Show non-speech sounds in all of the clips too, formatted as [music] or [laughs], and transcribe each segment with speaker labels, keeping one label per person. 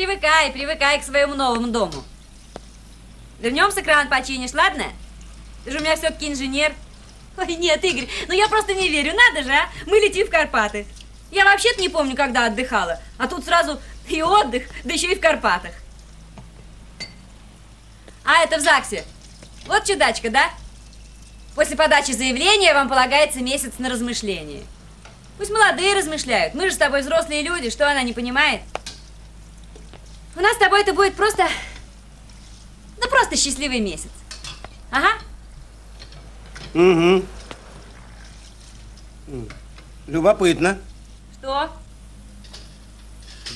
Speaker 1: привыкай, привыкай к своему новому дому. Вернемся, кран починишь, ладно? Ты же у меня все-таки инженер. Ой, нет, Игорь, ну я просто не верю, надо же, а? Мы летим в Карпаты. Я вообще-то не помню, когда отдыхала, а тут сразу и отдых, да еще и в Карпатах. А, это в ЗАГСе. Вот чудачка, да? После подачи заявления вам полагается месяц на размышление. Пусть молодые размышляют. Мы же с тобой взрослые люди, что она не понимает? У нас с тобой это будет просто... Ну, просто счастливый месяц. Ага.
Speaker 2: Угу. Любопытно.
Speaker 1: Что?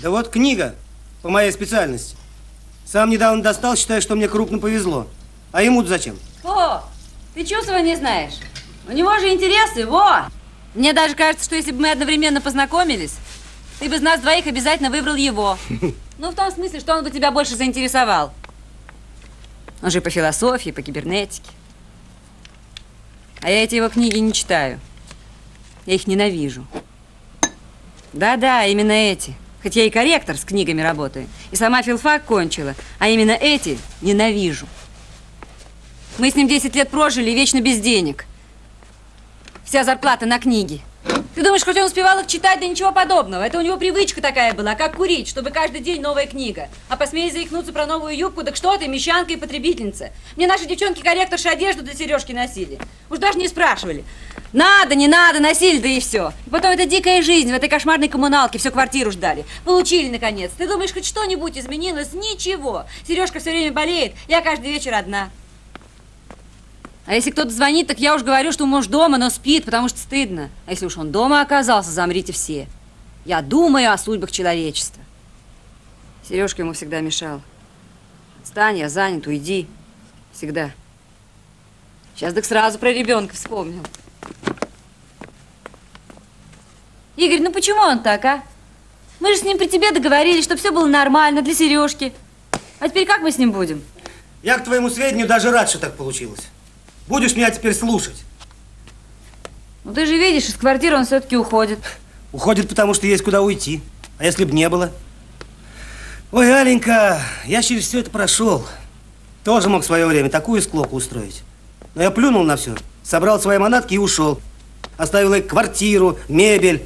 Speaker 2: Да вот книга по моей специальности. Сам недавно достал, считаю, что мне крупно повезло. А ему-то зачем?
Speaker 1: О, ты чувства не знаешь. У него же интересы, во! Мне даже кажется, что если бы мы одновременно познакомились, ты бы из нас двоих обязательно выбрал его. [laughs] Ну, в том смысле, что он бы тебя больше заинтересовал. Он же по философии, по кибернетике. А я эти его книги не читаю. Я их ненавижу. Да-да, именно эти. Хоть я и корректор с книгами работаю, и сама филфак кончила, а именно эти ненавижу. Мы с ним 10 лет прожили, вечно без денег. Вся зарплата на книги. Ты думаешь, хоть он успевал их читать, да ничего подобного. Это у него привычка такая была, как курить, чтобы каждый день новая книга. А посмей заикнуться про новую юбку, так что ты, мещанка и потребительница. Мне наши девчонки-корректорши одежду для Сережки носили. Уж даже не спрашивали. Надо, не надо, носили, да и все. И потом эта дикая жизнь в этой кошмарной коммуналке, всю квартиру ждали. Получили, наконец. Ты думаешь, хоть что-нибудь изменилось? Ничего. Сережка все время болеет, я каждый вечер одна. А если кто-то звонит, так я уж говорю, что муж дома, но спит, потому что стыдно. А если уж он дома оказался, замрите все. Я думаю о судьбах человечества. Сережка ему всегда мешал. Отстань, я занят, уйди. Всегда. Сейчас так сразу про ребенка вспомнил. Игорь, ну почему он так, а? Мы же с ним при тебе договорились, чтобы все было нормально для Сережки. А теперь как мы с ним будем?
Speaker 2: Я, к твоему сведению, даже рад, что так получилось. Будешь меня теперь слушать.
Speaker 1: Ну ты же видишь, из квартиры он все-таки уходит.
Speaker 2: Уходит, потому что есть куда уйти. А если бы не было? Ой, Аленька, я через все это прошел. Тоже мог в свое время такую склоку устроить. Но я плюнул на все, собрал свои манатки и ушел. Оставил их квартиру, мебель,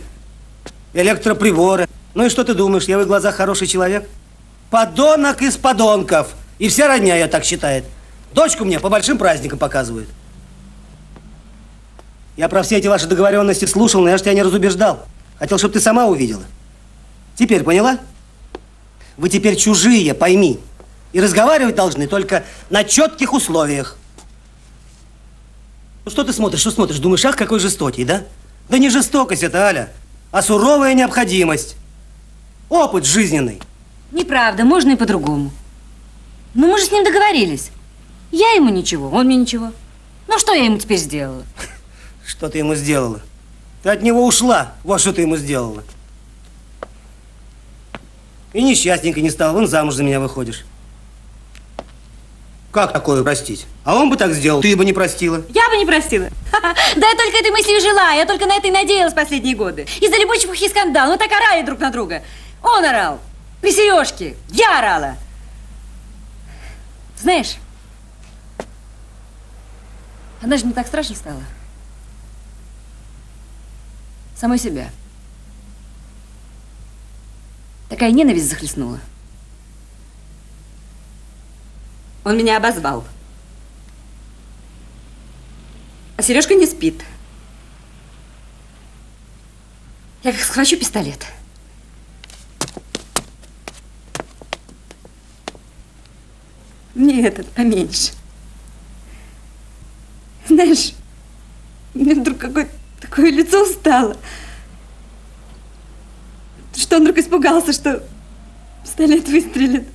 Speaker 2: электроприборы. Ну и что ты думаешь, я в их глазах хороший человек? Подонок из подонков. И вся родня я так считает. Дочку мне по большим праздникам показывают. Я про все эти ваши договоренности слушал, но я же тебя не разубеждал. Хотел, чтобы ты сама увидела. Теперь поняла? Вы теперь чужие, пойми. И разговаривать должны только на четких условиях. Ну что ты смотришь, что смотришь? Думаешь, ах, какой жестокий, да? Да не жестокость это, Аля, а суровая необходимость. Опыт жизненный.
Speaker 1: Неправда, можно и по-другому. Ну, мы же с ним договорились. Я ему ничего, он мне ничего. Ну, что я ему теперь сделала?
Speaker 2: Что ты ему сделала? Ты от него ушла. Вот что ты ему сделала. И несчастненько не стал. Вон замуж за меня выходишь. Как такое простить? А он бы так сделал, ты бы не простила.
Speaker 1: Я бы не простила. Да я только этой мысли и жила. Я только на это и надеялась последние годы. Из-за любовь и скандал. Мы так орали друг на друга. Он орал. При Сережке. Я орала. Знаешь, она же мне так страшно стала. Самой себя. Такая ненависть захлестнула. Он меня обозвал. А Сережка не спит. Я как схвачу пистолет. Мне этот поменьше. Знаешь, меня вдруг какое-то такое лицо стало, что он вдруг испугался, что пистолет выстрелит.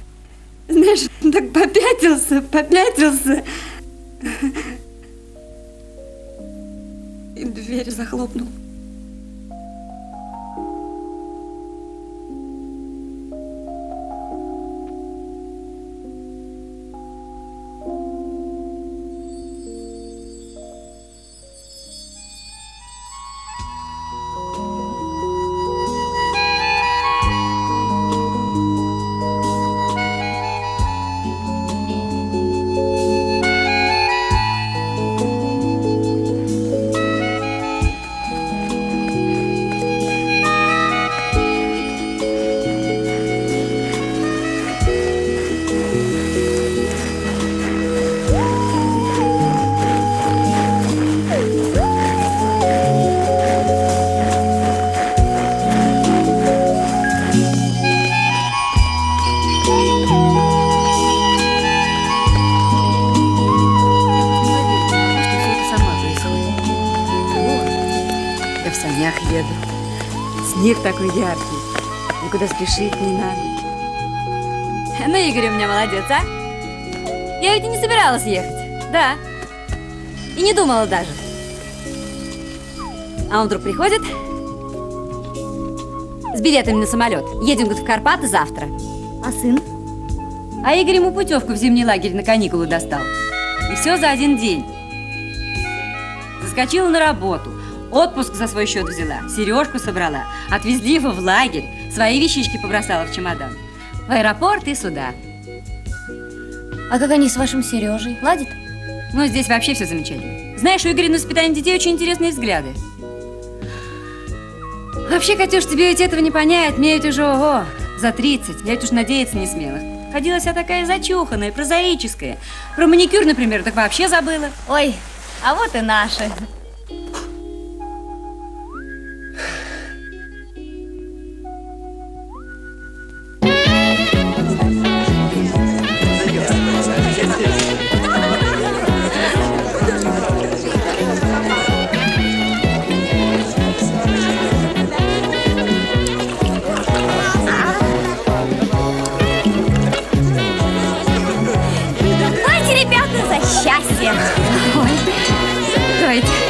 Speaker 1: Знаешь, он так попятился, попятился. И дверь захлопнул. Такой яркий. Никуда спешить не надо. Ну, Игорь у меня молодец, а? Я ведь и не собиралась ехать. Да. И не думала даже. А он вдруг приходит с билетами на самолет. Едем, говорит, в Карпаты завтра.
Speaker 3: А сын?
Speaker 1: А Игорь ему путевку в зимний лагерь на каникулы достал. И все за один день. Заскочила на работу. Отпуск за свой счет взяла. Сережку собрала. Отвезли его в лагерь. Свои вещички побросала в чемодан. В аэропорт и сюда.
Speaker 3: А как они с вашим Сережей? Ладят?
Speaker 1: Ну, здесь вообще все замечательно. Знаешь, у Игоря на воспитание детей очень интересные взгляды. Вообще, Катюш, тебе ведь этого не понять. Мне ведь уже, ого, за 30. Я ведь уж надеяться не смела. Ходила вся такая зачуханная, прозаическая. Про маникюр, например, так вообще забыла.
Speaker 3: Ой, а вот и наши. Давайте.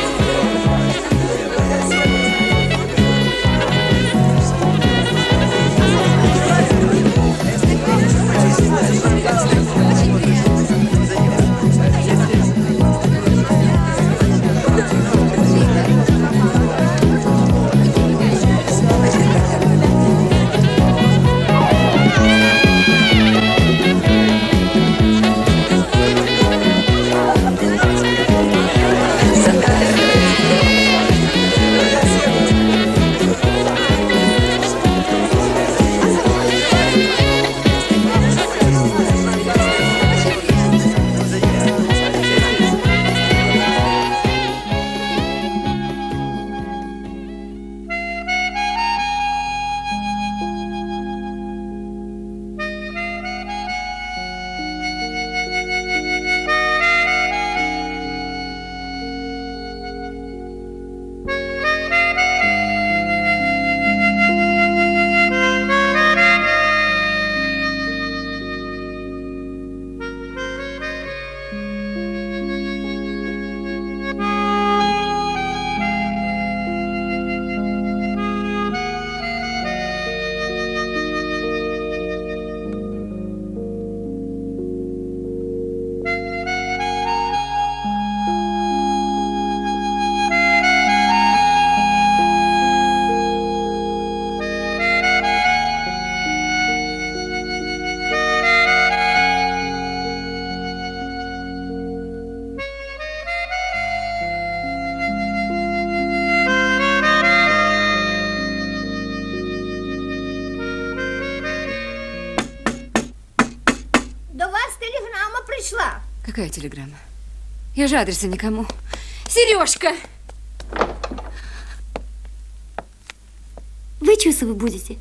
Speaker 1: Я же адреса никому. Сережка!
Speaker 4: Ви Чусовы будете?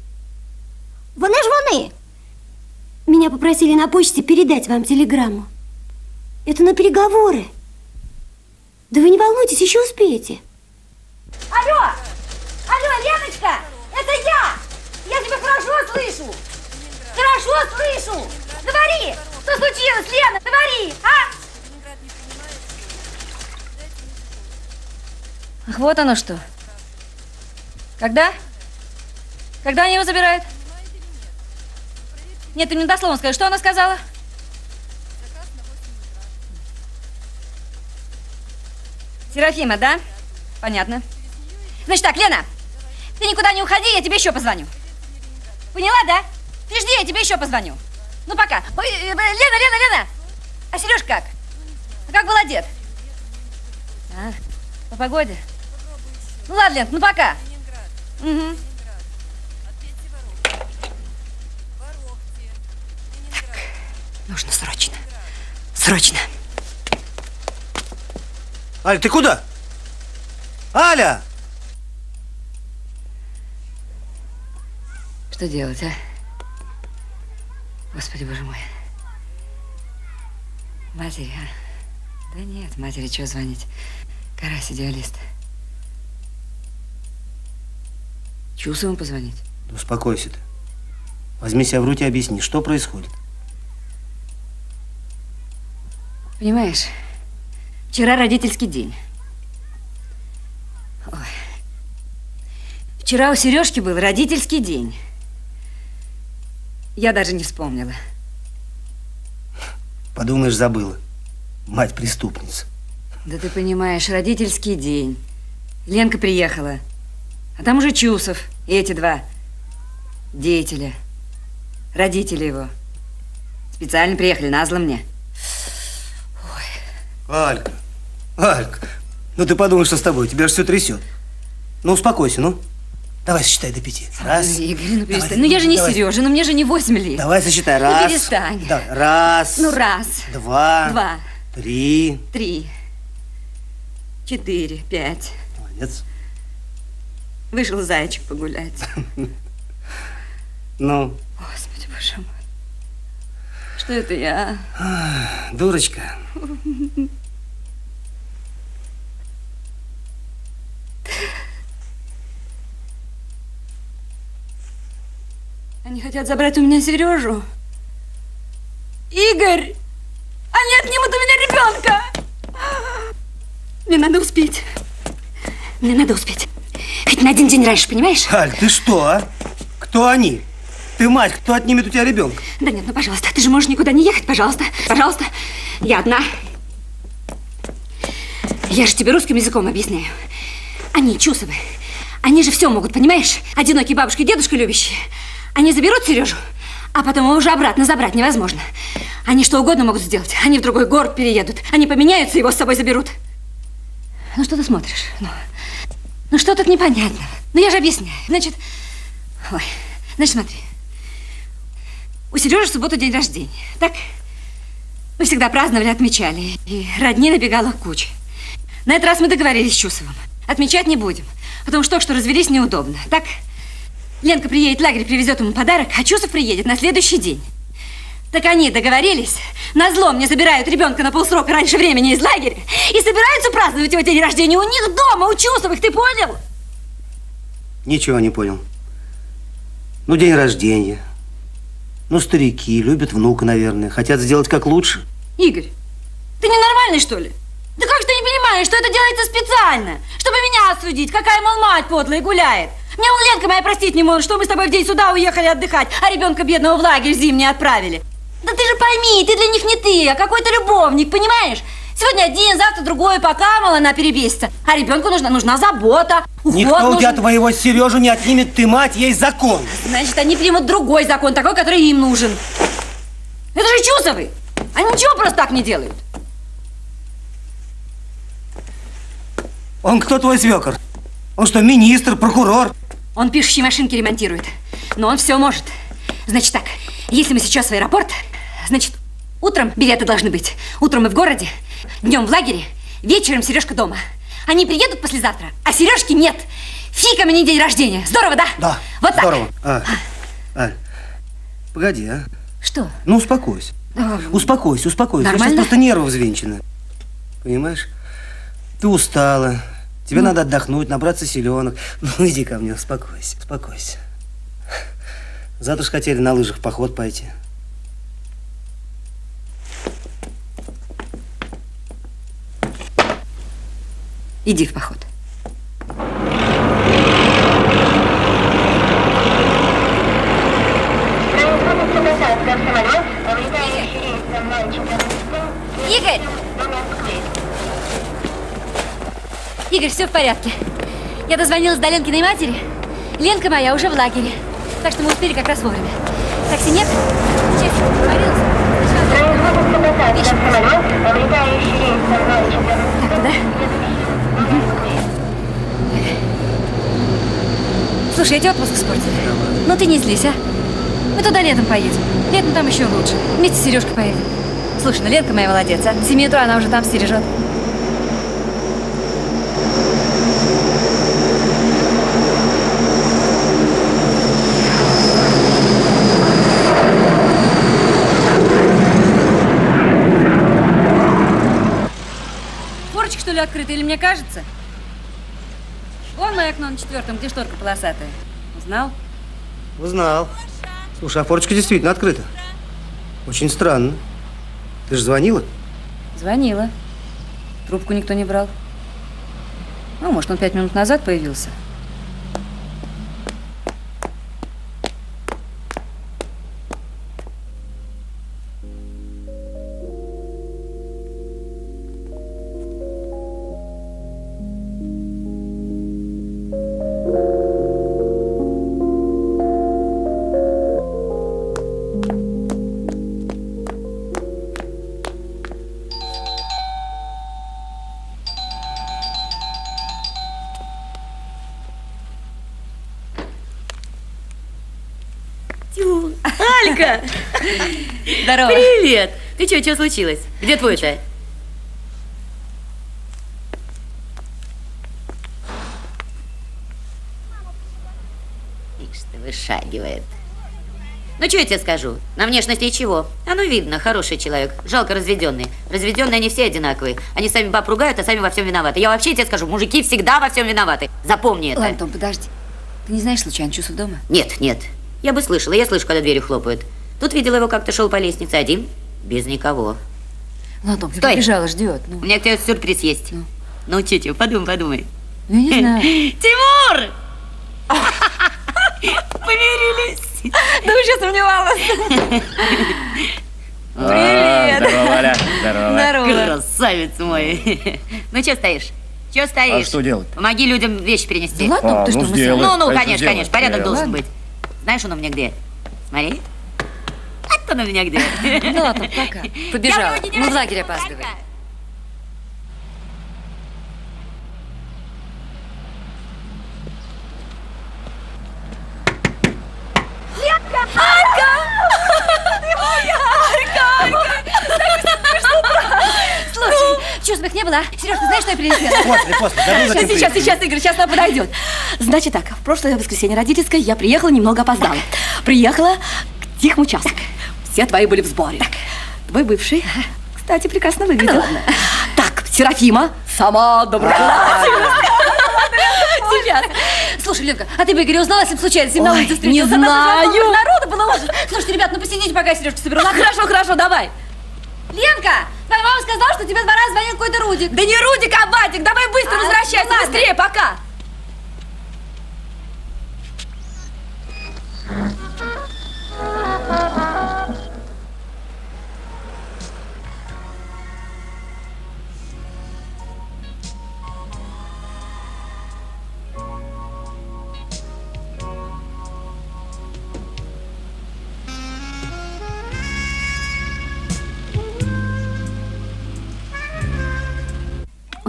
Speaker 4: Вони ж вони. Меня попросили на почте передать вам телеграмму. Это на переговоры. Да вы не волнуйтесь, еще успеете.
Speaker 3: Алло! Алло, Леночка! Это я! Я тебя хорошо слышу! Хорошо слышу! Говори! Что случилось, Лена? Говори! А?
Speaker 1: Ах, вот оно что. Когда? Когда они его забирают? Нет, ты мне дословно скажи, что она сказала? Серафима, да? Понятно. Значит так, Лена, ты никуда не уходи, я тебе еще позвоню. Поняла, да? Ты жди, я тебе еще позвоню. Ну, пока. Э, э, Лена, Лена, Лена! А Сереж как? А как был одет? А, по погоде? Ну ладно, Лен, ну пока. Угу. Нужно срочно. Срочно.
Speaker 2: Аль, ты куда? Аля!
Speaker 1: Что делать, а? Господи, боже мой. Матери, а? Да нет, матери чего звонить? Карась идеалист. Чусовым позвонить.
Speaker 2: Да Успокойся ты. Возьми себя в руки и объясни, что происходит.
Speaker 1: Понимаешь, вчера родительский день. Ой. Вчера у Сережки был родительский день. Я даже не вспомнила.
Speaker 2: Подумаешь, забыла. Мать преступница.
Speaker 1: Да ты понимаешь, родительский день. Ленка приехала. А там уже Чусов и эти два деятеля. Родители его. Специально приехали, назло мне.
Speaker 2: Алька, Алька, ну ты подумай, что с тобой, тебя же все трясет. Ну успокойся, ну. Давай сосчитай до пяти. Раз.
Speaker 1: Ну, Игорь, ну перестань.
Speaker 2: Давай,
Speaker 1: ну я же не
Speaker 2: давай.
Speaker 1: Сережа, ну мне же не восемь лет.
Speaker 2: Давай сосчитай.
Speaker 1: Ну,
Speaker 2: Раз.
Speaker 1: перестань.
Speaker 2: Давай. Раз.
Speaker 1: Ну раз,
Speaker 2: Два.
Speaker 1: два,
Speaker 2: Три.
Speaker 1: три, четыре, пять.
Speaker 2: Молодец.
Speaker 1: Вышел зайчик погулять.
Speaker 2: Ну,
Speaker 1: Господи, боже мой. Что это я?
Speaker 2: дурочка.
Speaker 1: Они хотят забрать у меня Сережу. Игорь! Они отнимут у меня ребенка! Мне надо успеть. Мне надо успеть. Хоть на один день раньше, понимаешь?
Speaker 2: Аль, ты что, а? Кто они? Ты мать, кто отнимет у тебя ребенка?
Speaker 1: Да нет, ну пожалуйста, ты же можешь никуда не ехать, пожалуйста. Пожалуйста. Я одна. Я же тебе русским языком объясняю. Они чусовы. Они же все могут, понимаешь? Одинокие бабушка и дедушка любящие. Они заберут Сережу, а потом его уже обратно забрать невозможно. Они что угодно могут сделать. Они в другой город переедут. Они поменяются, его с собой заберут. Ну что ты смотришь? Ну, ну что тут непонятно? Ну я же объясняю. Значит, ой, значит смотри. У Сережи в субботу день рождения, так? Мы всегда праздновали, отмечали. И родни набегала куча. На этот раз мы договорились с Чусовым. Отмечать не будем, потому что, что развелись неудобно, так? Ленка приедет в лагерь, привезет ему подарок, а Чусов приедет на следующий день. Так они договорились, на зло мне забирают ребенка на полсрока раньше времени из лагеря и собираются праздновать его день рождения у них дома, у Чусовых, ты понял?
Speaker 2: Ничего не понял. Ну, день рождения. Ну, старики любят внука, наверное. Хотят сделать как лучше.
Speaker 1: Игорь, ты ненормальный, что ли? Да как же ты не понимаешь, что это делается специально? Чтобы меня осудить, какая, мол, мать подлая гуляет. Мне, мол, Ленка моя простить не может, что мы с тобой в день суда уехали отдыхать, а ребенка бедного в лагерь зимний отправили. Да ты же пойми, ты для них не ты, а какой-то любовник, понимаешь? Сегодня один, завтра другой, пока, мол, она перебесится. А ребенку нужна, нужна забота, уход
Speaker 2: Никто у
Speaker 1: нужен.
Speaker 2: тебя твоего Сережу не отнимет, ты мать, есть закон.
Speaker 1: Значит, они примут другой закон, такой, который им нужен. Это же Чусовы. Они ничего просто так не делают.
Speaker 2: Он кто твой свекор? Он что, министр, прокурор?
Speaker 1: Он пишущие машинки ремонтирует. Но он все может. Значит так, если мы сейчас в аэропорт, значит, утром билеты должны быть. Утром мы в городе, днем в лагере, вечером Сережка дома. Они приедут послезавтра, а Сережки нет. Фиг мне день рождения. Здорово, да?
Speaker 2: Да,
Speaker 1: Вот
Speaker 2: здорово. А, Аль, погоди, а?
Speaker 1: так. Что?
Speaker 2: Ну, успокойся.
Speaker 1: А,
Speaker 2: Успокойся, успокойся.
Speaker 1: Нормально?
Speaker 2: сейчас просто нервы взвинчены. Понимаешь? Ты устала. Тебе
Speaker 1: Ну.
Speaker 2: надо отдохнуть, набраться силенок. Ну, иди ко мне, успокойся, успокойся. Завтра ж хотели на лыжах в поход пойти.
Speaker 1: Иди в поход.
Speaker 5: Производится посадка в самолет, вылетающий рейсом 014
Speaker 1: Игорь! Игорь, все в порядке. Я дозвонилась до Ленкиной матери. Ленка моя уже в лагере. Так что мы успели как раз вовремя. Такси нет? Честно, договорилась?
Speaker 5: Производится посадка в самолет, вылетающий рейсом 014
Speaker 1: Так, да?
Speaker 5: до Москвы.
Speaker 1: Слушай, я тебе отпуск испортили. Ну ты не злись, а? Мы туда летом поедем. Летом там еще лучше. Вместе с Сережкой поедем. Слушай, ну Ленка моя молодец, а? С 7 утра она уже там стережет. Форчик, что ли, открыта, или мне кажется? Мое окно на четвертом, где шторка полосатая. Узнал?
Speaker 2: Узнал. Слушай, а форточка действительно открыта. Очень странно. Ты же звонила?
Speaker 1: Звонила. Трубку никто не брал. Ну, может, он пять минут назад появился. Здорово.
Speaker 6: Привет! Ты что, что случилось? Где твой-то? Ишь ты, вышагивает. Ну, что я тебе скажу? На внешность ничего. А ну, видно, хороший человек. Жалко разведенный. Разведенные они все одинаковые. Они сами баб ругают, а сами во всем виноваты. Я вообще тебе скажу, мужики всегда во всем виноваты. Запомни это.
Speaker 1: Ладно, Том, подожди. Ты не знаешь, случайно, чувство дома?
Speaker 6: Нет, нет. Я бы слышала. Я слышу, когда дверью хлопают. Тут видела его, как-то шел по лестнице один, без никого.
Speaker 1: Ладно, Том, ты
Speaker 6: Стой.
Speaker 1: побежала, ждет. Ну,
Speaker 6: У меня к тебе сюрприз есть.
Speaker 1: Ну.
Speaker 6: Ну, Тетя, подумай, подумай.
Speaker 1: ну, я не знаю. [laughs]
Speaker 6: Тимур! [laughs] Помирились. [laughs]
Speaker 1: Да вы сейчас сомневалась.
Speaker 7: А, Здорово, Валя. Здорово.
Speaker 1: Здорово.
Speaker 6: Красавец мой. Ну, что стоишь? Что стоишь?
Speaker 7: А что делать?
Speaker 6: Помоги людям вещи перенести.
Speaker 1: Да ладно,
Speaker 7: А,
Speaker 1: ты
Speaker 7: ну,
Speaker 1: что, мы.
Speaker 6: Ну, ну, конечно, конечно, порядок должен быть. Знаешь, он у меня где? Смотри. Он у меня где.
Speaker 1: Ну ладно, пока. Побежала. Мы в лагерь опаздываем. Слушай, что, смех не было? а? Сереж, ты знаешь, что я принесла?
Speaker 2: После, после. Забыл,
Speaker 8: Сейчас, сейчас, сейчас, Игорь, сейчас она подойдет. Значит так, в прошлое воскресенье родительское я приехала, немного опоздала. Приехала к тихому часу. Все твои были в сборе. Твой бывший, кстати, прекрасно выглядел. Так, Серафима, сама доброжелательность. Сейчас.
Speaker 1: Слушай, Ленка, а ты бы Игоря узнала, если бы случайно с ним на улице
Speaker 8: не
Speaker 1: встретился? Же
Speaker 8: знаю.
Speaker 1: Народу было ужас. Слушайте, ребят, ну посидите, пока я Сережку соберу.
Speaker 8: Хорошо, хорошо, давай.
Speaker 1: Ленка, твоя мама сказала, что тебе два раза звонил какой-то Рудик.
Speaker 8: Да не Рудик, а Батик, давай быстро
Speaker 1: А,
Speaker 8: возвращайся,
Speaker 1: ну
Speaker 8: быстрее, пока.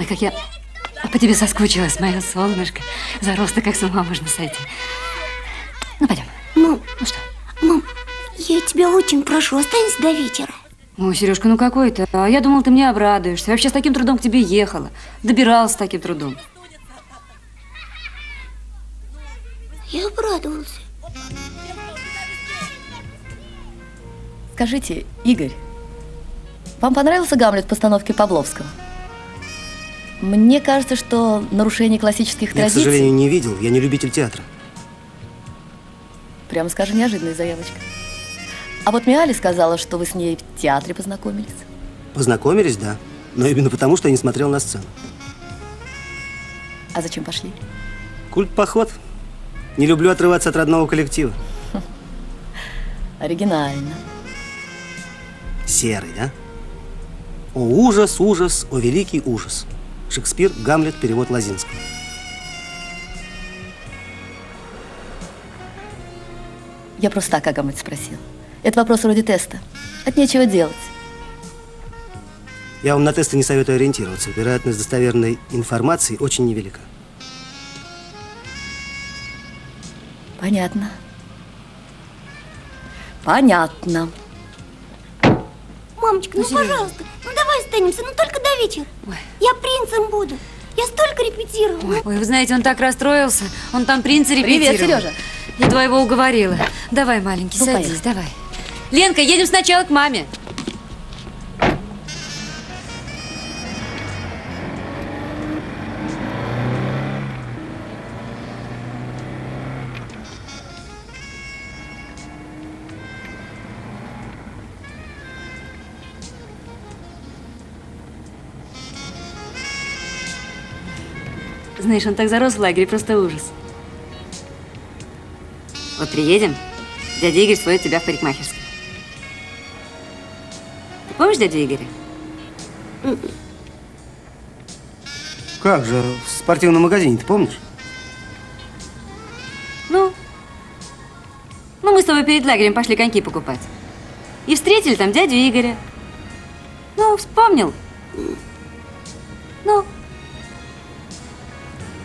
Speaker 1: Ой, как я по тебе соскучилась, мое солнышко. Заросла, как с ума можно сойти. Ну, пойдем.
Speaker 4: Мам,
Speaker 1: Ну что?
Speaker 4: мам, я тебя очень прошу, останься до вечера.
Speaker 1: Ой, Сережка, ну какой ты? А я думала, ты мне обрадуешься. Я вообще с таким трудом к тебе ехала. Добиралась с таким трудом.
Speaker 4: Я обрадовался.
Speaker 8: Скажите, Игорь, вам понравился Гамлет в постановке Павловского? Мне кажется, что нарушение классических
Speaker 2: Я, к
Speaker 8: традиций...
Speaker 2: сожалению, не видел. Я не любитель театра.
Speaker 8: Прямо скажем, неожиданная заявочка. А вот Миали сказала, что вы с ней в театре познакомились.
Speaker 2: Познакомились, да. Но именно потому, что я не смотрел на сцену.
Speaker 8: А зачем пошли?
Speaker 2: Культ-поход. Не люблю отрываться от родного коллектива. [laughs]
Speaker 8: Оригинально.
Speaker 2: Серый, да? О, ужас, ужас, о, великий ужас. Шекспир, Гамлет, перевод Лазинского.
Speaker 8: Я просто так о Гамлете спросил. Это вопрос вроде теста. От нечего делать.
Speaker 2: Я вам на тесты не советую ориентироваться. Вероятность достоверной информации очень невелика.
Speaker 8: Понятно. Понятно.
Speaker 4: Мамочка, ну, пожалуйста, ну давай останемся, но только до вечера. Я принцем буду. Я столько репетировала.
Speaker 1: Ой, вы знаете, он так расстроился. Он там принца репетировал.
Speaker 8: Привет, Сережа.
Speaker 1: Едва его уговорила. Давай, маленький,
Speaker 8: Ну,
Speaker 1: садись,
Speaker 8: поехали.
Speaker 1: давай. Ленка, едем сначала к маме. Знаешь, он так зарос в лагере, просто ужас. Вот приедем, дядя Игорь сводит тебя в парикмахерскую. Ты помнишь дядю Игоря?
Speaker 2: Как же, в спортивном магазине, ты помнишь?
Speaker 1: Ну? Ну, мы с тобой перед лагерем пошли коньки покупать. И встретили там дядю Игоря. Ну, вспомнил.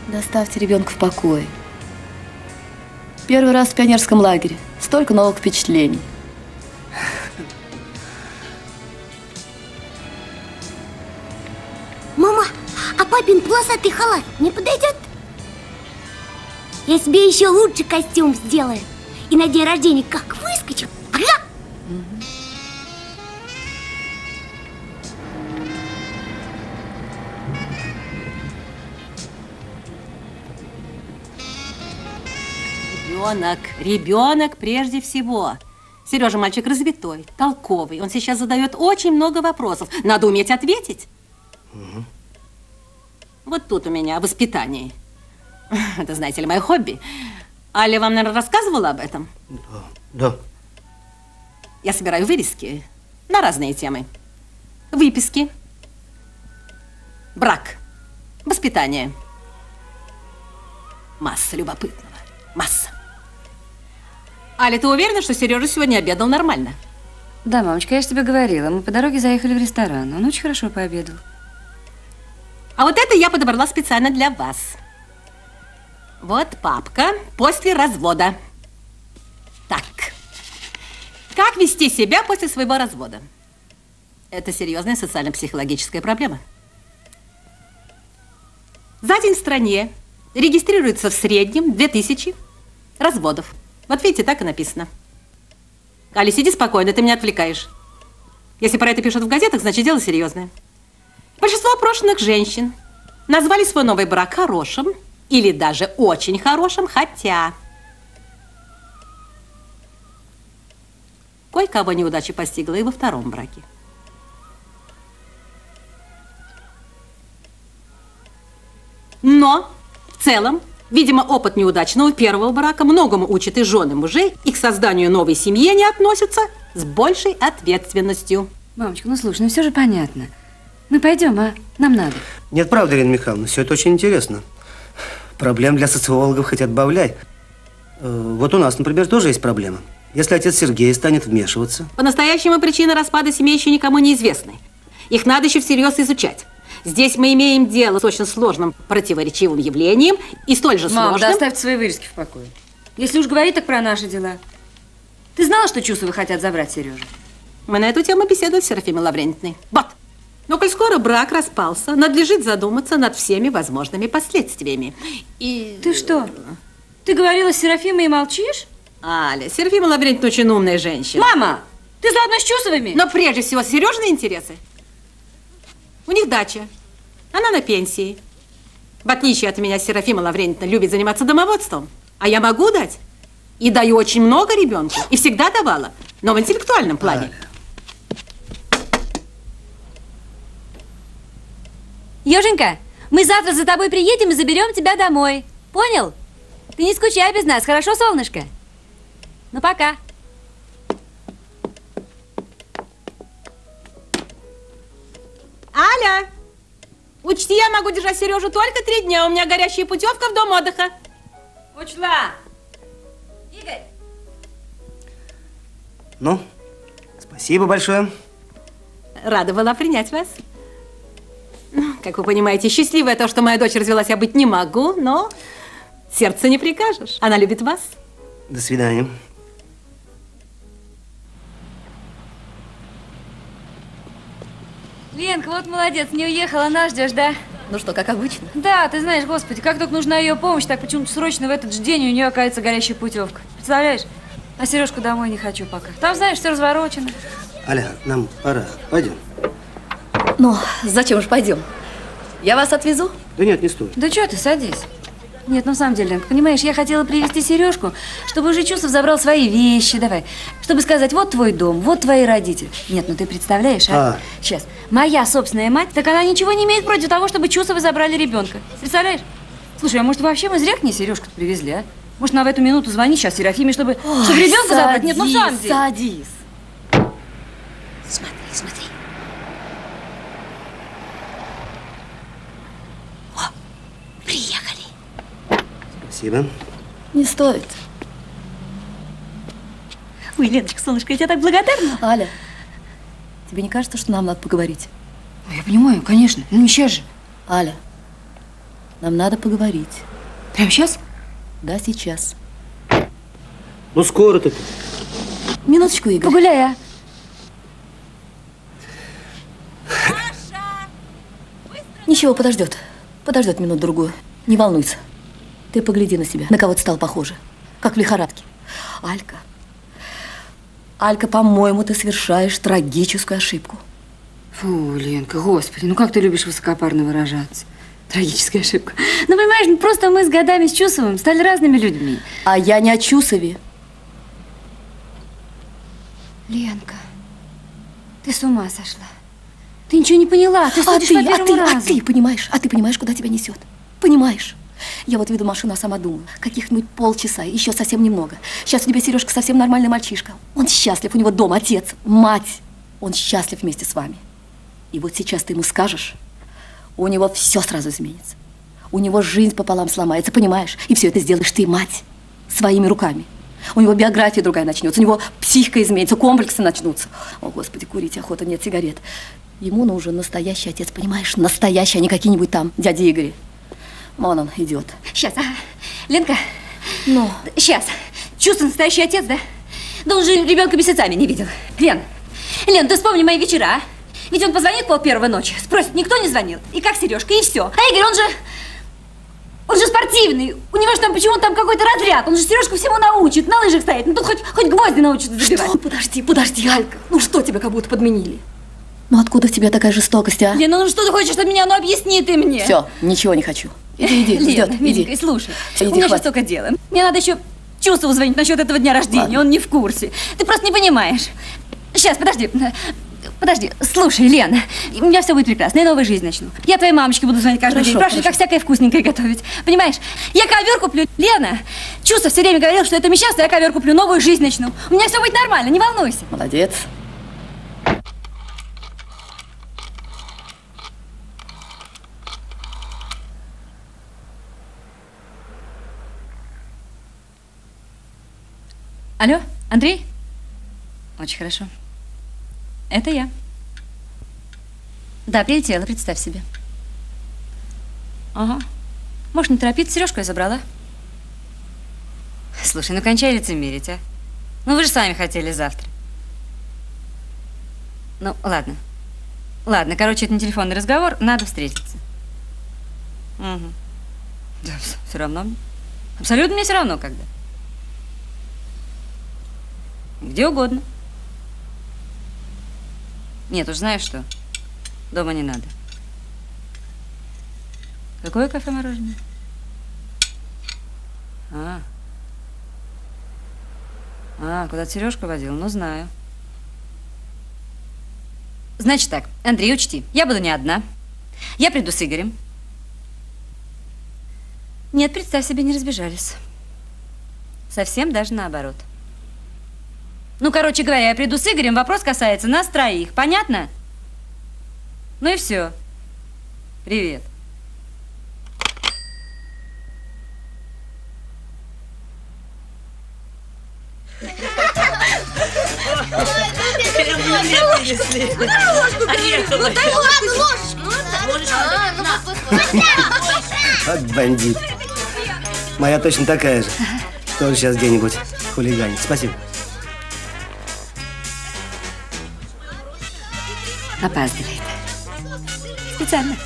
Speaker 8: Доставьте ребенка в покое. Первый раз в пионерском лагере. Столько новых впечатлений.
Speaker 4: Мама, а папин полосатый халат не подойдет? Я себе еще лучше костюм сделаю. И на день рождения как выскочу. Ага!
Speaker 9: Ребенок, ребенок прежде всего. Сережа мальчик развитой, толковый. Он сейчас задает очень много вопросов. Надо уметь ответить. Вот тут у меня о воспитании. [laughs] Это, знаете ли, мое хобби. Аля вам, наверное, рассказывала об этом?
Speaker 2: Да.
Speaker 9: Я собираю вырезки на разные темы. Выписки. Брак. Воспитание. Масса любопытного. Масса. Аля, ты уверена, что Сережа сегодня обедал нормально?
Speaker 1: да, мамочка, я же тебе говорила. Мы по дороге заехали в ресторан. Он очень хорошо пообедал.
Speaker 9: А вот это я подобрала специально для вас. Вот папка после развода. Так. Как вести себя после своего развода? Это серьезная социально-психологическая проблема. За день в стране регистрируется в среднем 2000 разводов. Вот видите, так и написано. Али, сиди спокойно, ты меня отвлекаешь. Если про это пишут в газетах, значит дело серьезное. Большинство опрошенных женщин назвали свой новый брак хорошим или даже очень хорошим, хотя... Кое-кого неудача постигла и во втором браке. Но в целом, видимо, опыт неудачного первого брака многому учит и жены мужей, и к созданию новой семьи они относятся с большей ответственностью.
Speaker 1: Мамочка, ну слушай, ну все же понятно. Мы пойдем, а? Нам надо.
Speaker 2: Нет, правда, Ирина Михайловна, все это очень интересно. Проблем для социологов хоть отбавляй. Э, Вот у нас, например, тоже есть проблема. Если отец Сергей станет вмешиваться,
Speaker 9: По-настоящему причины распада семей еще никому не известны. Их надо еще всерьез изучать. Здесь мы имеем дело с очень сложным противоречивым явлением и столь же
Speaker 1: Мам, да
Speaker 9: сложным...
Speaker 1: оставьте свои вырезки в покое. Если уж говорить так про наши дела. Ты знала, что Чусовы хотят забрать Сережу?
Speaker 9: Мы на эту тему беседуем с Серафимой Лаврентьевной. Вот. Но коль скоро брак распался, надлежит задуматься над всеми возможными последствиями. И...
Speaker 1: Ты что? Ты говорила с Серафимой и молчишь?
Speaker 9: Аля, Серафима Лаврентьевна очень умная женщина.
Speaker 1: Мама, ты заодно с Чусовыми?
Speaker 9: Но прежде всего Сережины интересы. У них дача. Она на пенсии. В отличие от меня, Серафима Лаврентьевна любит заниматься домоводством. А я могу дать. И даю очень много ребенку. И всегда давала. Но в интеллектуальном плане.
Speaker 1: Еженька, мы завтра за тобой приедем и заберем тебя домой. Понял? Ты не скучай без нас, хорошо, солнышко? Ну, пока.
Speaker 9: Аля! Учти, я могу держать Сережу только три дня. У меня горящая путевка в дом отдыха.
Speaker 1: Учла. Игорь.
Speaker 2: ну, спасибо большое.
Speaker 9: Рада была принять вас. Ну, Как вы понимаете, счастливая то, что моя дочь развелась, я быть не могу, но сердце не прикажешь. Она любит вас.
Speaker 2: До свидания.
Speaker 1: Ленка, вот молодец, не уехала, нас ждешь, да?
Speaker 8: Ну что, как обычно.
Speaker 1: Да, ты знаешь, господи, как только нужна ее помощь, так почему-то срочно в этот же день у нее оказывается горящая путевка. Представляешь? А Сережку домой не хочу пока. Там, знаешь, все разворочено.
Speaker 2: Аля, нам пора. Пойдем.
Speaker 8: Ну, зачем же пойдем? Я вас отвезу.
Speaker 2: Да нет, не стоит.
Speaker 1: Да что ты, садись. Нет, ну в самом деле, Ленка, понимаешь, я хотела привезти Сережку, чтобы уже Чусов забрал свои вещи, давай. Чтобы сказать, вот твой дом, вот твои родители. Нет, ну ты представляешь, а?
Speaker 2: А.
Speaker 1: Сейчас, моя собственная мать, так она ничего не имеет против того, чтобы Чусовы забрали ребенка. Представляешь? Слушай, а может вообще мы зря к ней сережку привезли, а? Может, она в эту минуту звонит сейчас Серафиме, чтобы, чтобы ребенка забрать? Нет, ну в самом деле.
Speaker 8: Садись.
Speaker 6: Смотри,
Speaker 2: Спасибо.
Speaker 8: Не стоит.
Speaker 1: Ой, Леночка, солнышко, я тебе так благодарна.
Speaker 8: Аля, тебе не кажется, что нам надо поговорить?
Speaker 1: Я понимаю, конечно. Ну не сейчас же.
Speaker 8: Аля, нам надо поговорить.
Speaker 1: Прямо сейчас?
Speaker 8: Да, сейчас.
Speaker 2: Ну, скоро только.
Speaker 8: Минуточку, Игорь.
Speaker 1: Погуляй, а?
Speaker 8: Ничего, подождет. Подождет минут-другую. Не волнуйся. Ты погляди на себя, на кого ты стал похожа. Как в лихорадке. Алька. Алька, по-моему, ты совершаешь трагическую ошибку.
Speaker 1: Фу, Ленка, господи, ну как ты любишь высокопарно выражаться? Трагическая ошибка. Ну, понимаешь, ну, просто мы с годами с Чусовым стали разными людьми.
Speaker 8: А я не о Чусове.
Speaker 1: Ленка, ты с ума сошла. Ты ничего не поняла, ты
Speaker 8: А ты, а ты, а ты понимаешь, а ты понимаешь, куда тебя несет? Понимаешь? Я вот веду машину, а сама думаю, каких-нибудь полчаса, еще совсем немного. Сейчас у тебя Сережка совсем нормальный мальчишка. Он счастлив, у него дом, отец, мать. Он счастлив вместе с вами. И вот сейчас ты ему скажешь, у него все сразу изменится. У него жизнь пополам сломается, понимаешь? И все это сделаешь ты, мать, своими руками. У него биография другая начнется, у него психика изменится, комплексы начнутся. О, Господи, курить охота, нет сигарет. Ему нужен настоящий отец, понимаешь? Настоящий, а не какие-нибудь там дяди Игорь. Вон он идет.
Speaker 1: Сейчас, а. Ленка,
Speaker 8: Ну,
Speaker 1: сейчас. Чувство настоящий отец, да? Да он же ребенка месяцами не видел. Лен, Лен, ты вспомни мои вечера, а? Ведь он позвонит пол первой ночи, спросит, никто не звонил. И как Сережка, и все. А Игорь, он же... Он же спортивный. У него же там почему-то там какой-то разряд. Он же Сережку всему научит, на лыжах стоит. Ну тут хоть, хоть гвозди научит забивать.
Speaker 8: что? Подожди, подожди, Алька. Ну что тебя как будто подменили? Ну откуда в тебе такая жестокость, а?
Speaker 1: Лен, ну что ты хочешь от меня? Ну объясни ты мне.
Speaker 8: Все, ничего не хочу. Иди, иди,
Speaker 1: Лена,
Speaker 8: ждет,
Speaker 1: миленькая,
Speaker 8: иди.
Speaker 1: слушай,
Speaker 8: Иди,
Speaker 1: у меня сейчас
Speaker 8: хватит.
Speaker 1: столько дела. Мне надо еще чувству звонить насчет этого дня рождения,
Speaker 8: Ладно.
Speaker 1: он не в курсе. Ты просто не понимаешь. Сейчас, подожди. Подожди, слушай, Лена, у меня все будет прекрасно, я новую жизнь начну. Я твоей мамочке буду звонить каждый
Speaker 8: Хорошо,
Speaker 1: день, спрашивать, как всякое вкусненькое готовить. Понимаешь? Я ковер куплю. Лена, чувство все время говорил, что это несчастье, я ковер куплю, новую жизнь начну. У меня все будет нормально, не волнуйся.
Speaker 8: Молодец.
Speaker 1: Алло, Андрей? Очень хорошо. Это я. Да, прилетела, представь себе. Ага. Можешь не торопиться, сережку я забрала. Слушай, ну кончай лицемерить, а. Ну вы же сами хотели завтра. Ну, ладно. Ладно, короче, это не телефонный разговор, надо встретиться. Угу. Да, все равно. Абсолютно мне все равно, когда. Где угодно. Нет, уж знаешь что? Дома не надо. Какое кафе мороженое? А. А, куда Сережку водил? Ну, знаю. Значит так, Андрей, учти, я буду не одна. Я приду с Игорем. Нет, представь себе, не разбежались. Совсем даже наоборот. Ну, короче говоря, я приду с Игорем, вопрос касается нас троих. Понятно? Ну и все. Привет.
Speaker 2: Вот бандит. Моя точно такая же. Тоже сейчас где-нибудь хулиганит. Спасибо.
Speaker 1: Опаздывает. Специально.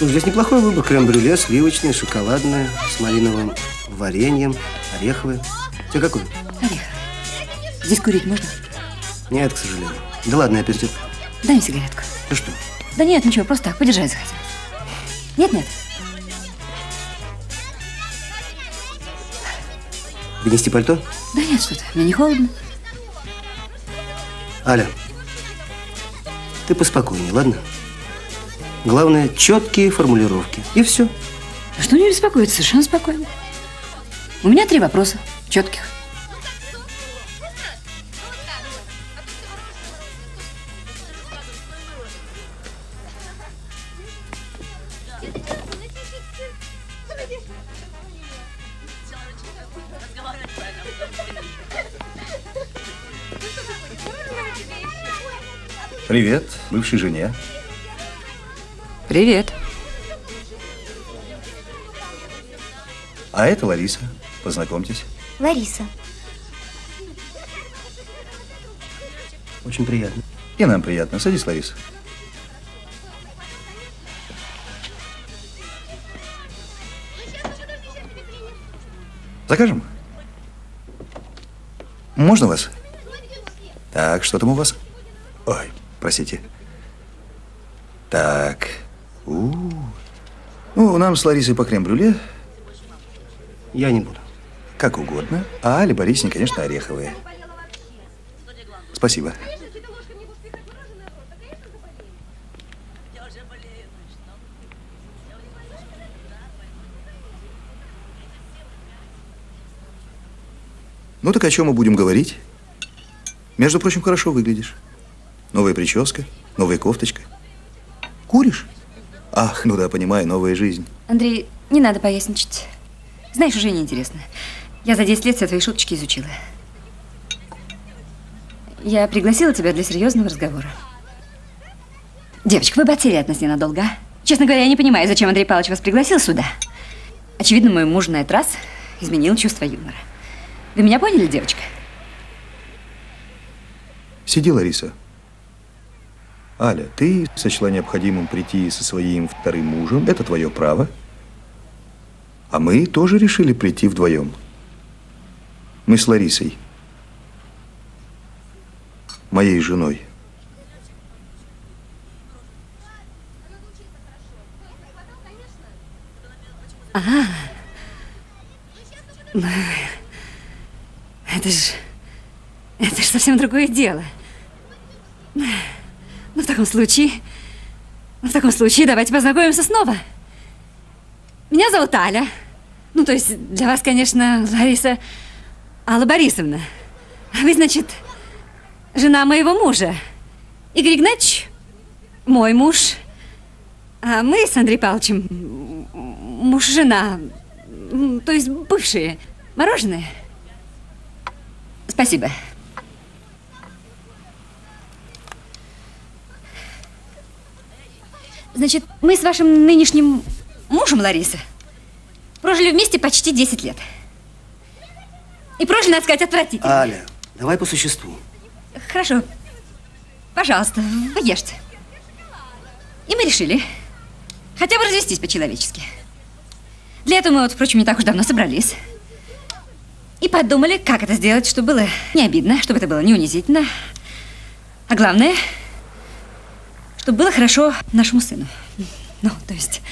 Speaker 2: Ну, здесь неплохой выбор. Крем-брюле, сливочное, шоколадное, с малиновым вареньем, ореховое. Тебе какой?
Speaker 1: Здесь курить можно?
Speaker 2: Нет, к сожалению. Да ладно, я перетерплю.
Speaker 1: Дай мне сигаретку.
Speaker 2: Ты что?
Speaker 1: Да нет, ничего, просто так, подержать захотел. Нет, нет.
Speaker 2: Донести пальто?
Speaker 1: Да нет, что ты, мне не холодно.
Speaker 2: Аля, ты поспокойнее, ладно? Главное, четкие формулировки. И все.
Speaker 1: А что не беспокоиться? Совершенно спокойно. У меня три вопроса. Четких.
Speaker 10: Привет, бывшей жене.
Speaker 1: Привет.
Speaker 10: А это Лариса. Познакомьтесь.
Speaker 4: Лариса.
Speaker 2: Очень приятно.
Speaker 10: И нам приятно. Садись, Лариса. Закажем? Можно вас? Так, что там у вас? Ой, простите. Так. У -у -у. Ну, нам с Ларисой по крем-брюле.
Speaker 2: Я не буду.
Speaker 10: Как угодно. А Али Борисовне, конечно, ореховые. Спасибо. Ну так о чем мы будем говорить? Между прочим, хорошо выглядишь. Новая прическа, новая кофточка. Куришь? Ах, ну да, понимаю, новая жизнь.
Speaker 1: Андрей, не надо поясничать. Знаешь, уже неинтересно. Я за 10 лет все твои шуточки изучила. Я пригласила тебя для серьезного разговора. Девочка, вы бы отсели от нас ненадолго, а? Честно говоря, я не понимаю, зачем Андрей Павлович вас пригласил сюда. Очевидно, мой муж на этот раз изменил чувство юмора. Вы меня поняли, девочка?
Speaker 10: Сиди, Лариса. Аля, ты сочла необходимым прийти со своим вторым мужем. Это твое право. А мы тоже решили прийти вдвоем. Мы с Ларисой. Моей женой.
Speaker 1: Ага. Ну, это ж... Это ж совсем другое дело. Ну, в таком случае... В таком случае давайте познакомимся снова. Меня зовут Аля. Ну, то есть для вас, конечно, Лариса Алла Борисовна. А Вы, значит, жена моего мужа. Игорь Игнатьевич, мой муж. А мы с Андреем Павловичем муж-жена. М, То есть бывшие. Мороженое? Спасибо. Значит, мы с вашим нынешним мужем, Лариса, прожили вместе почти 10 лет. И прожили, надо сказать, отвратительно.
Speaker 2: Аля, давай по существу.
Speaker 1: Хорошо. Пожалуйста, вы ешьте. И мы решили хотя бы развестись по-человечески. Для этого мы вот, впрочем, не так уж давно собрались. И подумали, как это сделать, чтобы было не обидно, чтобы это было не унизительно. А главное, чтобы было хорошо нашему сыну. Ну, то есть...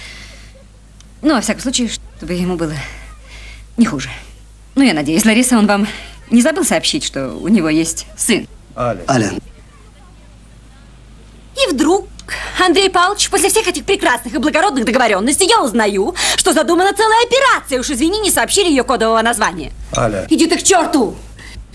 Speaker 1: Ну, во всяком случае, чтобы ему было не хуже. Ну, я надеюсь, Лариса, он вам не забыл сообщить, что у него есть сын.
Speaker 10: Аля.
Speaker 2: Аля,
Speaker 1: И вдруг, Андрей Павлович, после всех этих прекрасных и благородных договоренностей я узнаю, что задумана целая операция. Уж извини, не сообщили ее кодового названия.
Speaker 10: Аля.
Speaker 1: Иди ты к черту!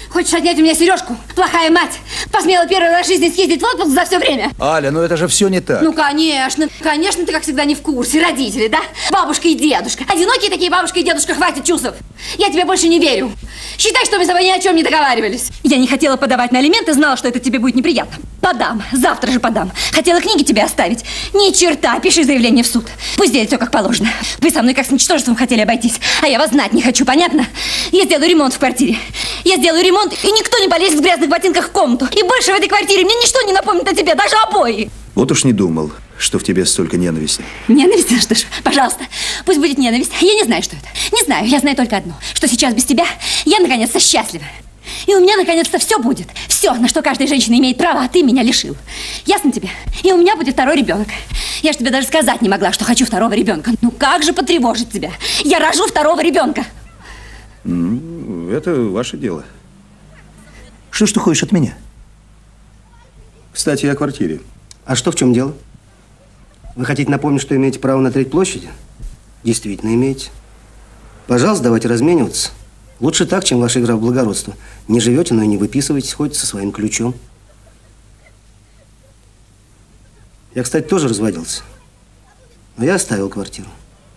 Speaker 1: Хочешь отнять у меня сережку? Плохая мать! Посмела первый раз в жизни съездить в отпуск за все время.
Speaker 10: Аля, ну это же все не так.
Speaker 1: Ну, конечно, конечно, ты, как всегда, не в курсе. Родители, да? Бабушка и дедушка. Одинокие такие бабушка и дедушка, хватит чувств. Я тебе больше не верю. Считай, что мы с тобой ни о чем не договаривались. Я не хотела подавать на алименты, знала, что это тебе будет неприятно. Подам, завтра же подам. Хотела книги тебе оставить. Ни черта, пиши заявление в суд. Пусть делает все как положено. Вы со мной как с ничтожеством хотели обойтись, а я вас знать не хочу, понятно? Я сделаю ремонт в квартире. Я сделаю ремонт, и никто не полезет в грязных ботинках в комнату. И больше в этой квартире мне ничто не напомнит о тебе, даже обои.
Speaker 10: Вот уж не думал, что в тебе столько ненависти.
Speaker 1: Ненависть? Ну что ж, пожалуйста, пусть будет ненависть. Я не знаю, что это. Не знаю, я знаю только одно, что сейчас без тебя я наконец-то счастлива. И у меня наконец-то все будет. Все, на что каждая женщина имеет право, а ты меня лишил. Ясно тебе? И у меня будет второй ребенок. Я ж тебе даже сказать не могла, что хочу второго ребенка. Ну как же потревожить тебя? Я рожу второго ребенка.
Speaker 10: Ну, это ваше дело. Что ж ты хочешь от меня? Кстати, о квартире.
Speaker 2: а что в чем дело? Вы хотите напомнить, что имеете право на треть площади? Действительно имеете. Пожалуйста, давайте размениваться. Лучше так, чем ваша игра в благородство. Не живете, но и не выписываетесь, ходите со своим ключом. Я, кстати, тоже разводился. Но я оставил квартиру.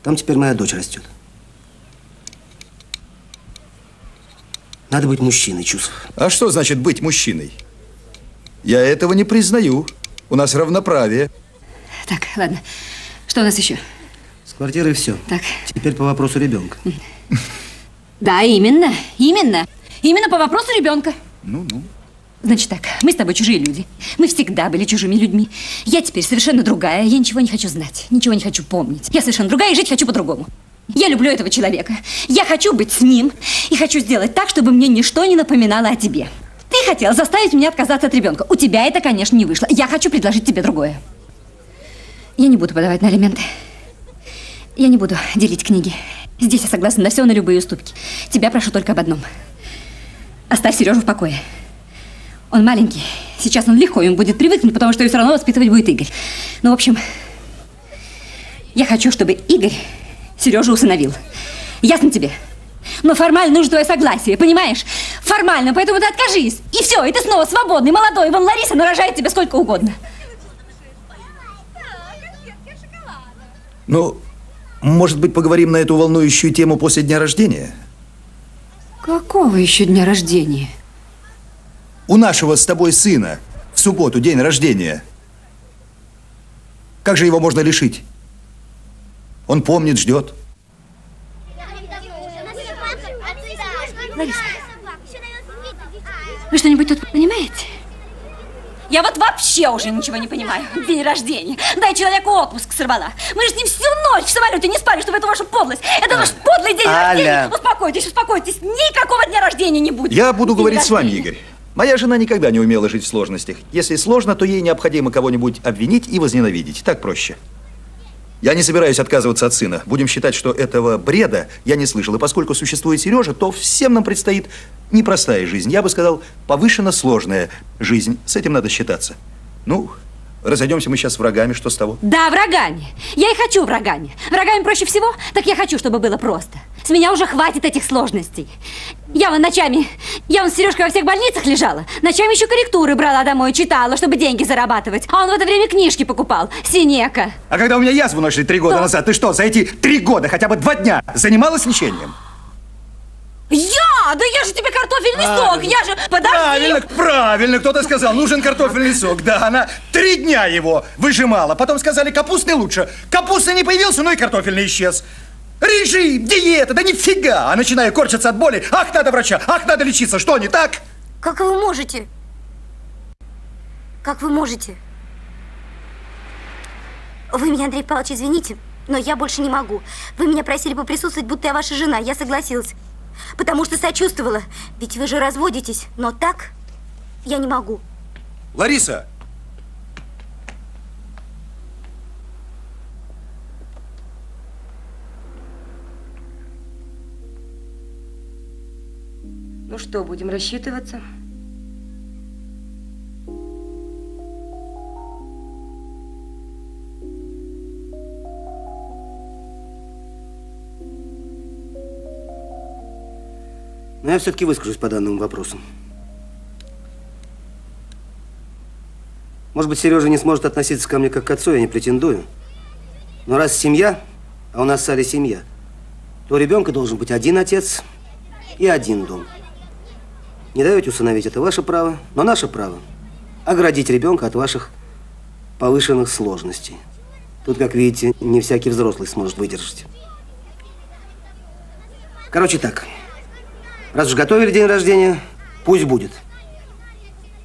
Speaker 2: Там теперь моя дочь растет. Надо быть мужчиной, Чусов.
Speaker 10: А что значит быть мужчиной? Я этого не признаю. У нас равноправие.
Speaker 1: Так, ладно. Что у нас еще?
Speaker 2: С квартирой все.
Speaker 1: Так.
Speaker 2: Теперь по вопросу ребенка.
Speaker 1: Да, именно, именно. Именно по вопросу ребенка.
Speaker 10: Ну-ну.
Speaker 1: Значит так, мы с тобой чужие люди. Мы всегда были чужими людьми. Я теперь совершенно другая. Я ничего не хочу знать, ничего не хочу помнить. Я совершенно другая и жить хочу по-другому. Я люблю этого человека. Я хочу быть с ним. И хочу сделать так, чтобы мне ничто не напоминало о тебе. Ты хотел заставить меня отказаться от ребенка. У тебя это, конечно, не вышло. Я хочу предложить тебе другое. Я не буду подавать на алименты. Я не буду делить книги. Здесь я согласна на все, на любые уступки. Тебя прошу только об одном. Оставь Сережу в покое. Он маленький. Сейчас он легко им будет привыкнуть, потому что ее все равно воспитывать будет Игорь. Ну, в общем, я хочу, чтобы Игорь Сережу усыновил. Ясно тебе? Но формально нужно твое согласие, понимаешь? Формально, поэтому ты откажись. И все, и ты снова свободный, молодой. Вон Лариса нарожает тебе сколько угодно.
Speaker 10: Ну, может быть, поговорим на эту волнующую тему после дня рождения?
Speaker 1: Какого еще дня рождения?
Speaker 10: У нашего с тобой сына в субботу день рождения. Как же его можно лишить? Он помнит, ждет.
Speaker 1: Лариса, вы что-нибудь тут понимаете? Я вот вообще уже ничего не понимаю. День рождения. Дай человеку отпуск сорвала. Мы же с ним всю ночь в самолете не спали, чтобы эту вашу подлость. Это ваш подлый день
Speaker 2: Аля.
Speaker 1: рождения. Успокойтесь, успокойтесь. Никакого дня рождения не будет.
Speaker 10: Я буду
Speaker 1: День
Speaker 10: говорить с вами,
Speaker 1: рождения.
Speaker 10: Игорь. Моя жена никогда не умела жить в сложностях. Если сложно, то ей необходимо кого-нибудь обвинить и возненавидеть. Так проще. Я не собираюсь отказываться от сына. Будем считать, что этого бреда я не слышал. И поскольку существует Сережа, то всем нам предстоит непростая жизнь. Я бы сказал, повышенно сложная жизнь. С этим надо считаться. Ну, разойдемся мы сейчас с врагами, что с того?
Speaker 1: Да, врагами. Я и хочу врагами. Врагами проще всего, так я хочу, чтобы было просто. С меня уже хватит этих сложностей. Я вон ночами, я вон с Сережкой во всех больницах лежала. Ночами еще корректуры брала домой, читала, чтобы деньги зарабатывать. А он в это время книжки покупал. Синека.
Speaker 10: А когда у меня язву нашли три года
Speaker 1: Да.
Speaker 10: назад, ты что, за эти три года, хотя бы два дня, занималась лечением?
Speaker 1: Я? Да я же тебе картофельный сок. Я же... Подожди.
Speaker 10: Правильно, правильно, кто-то сказал, нужен картофельный сок. Да, она три дня его выжимала. Потом сказали, капустный лучше. Капуста не появился, ну и картофельный исчез. Режим, диета, да нифига. А начинаю корчиться от боли. Ах, надо врача, ах, надо лечиться. Что, не так?
Speaker 4: Как вы можете? Как вы можете? Вы меня, Андрей Павлович, извините, но я больше не могу. Вы меня просили поприсутствовать, будто я ваша жена. Я согласилась. Потому что сочувствовала. Ведь вы же разводитесь. Но так я не могу.
Speaker 10: Лариса!
Speaker 1: Ну что, будем рассчитываться?
Speaker 2: Но я все-таки выскажусь по данному вопросу. Может быть, Сережа не сможет относиться ко мне как к отцу, я не претендую. Но раз семья, а у нас с Алей семья, то у ребенка должен быть один отец и один дом. Не даете усыновить, это ваше право, но наше право оградить ребенка от ваших повышенных сложностей. Тут, как видите, не всякий взрослый сможет выдержать. Короче так, раз уж готовили день рождения, пусть будет.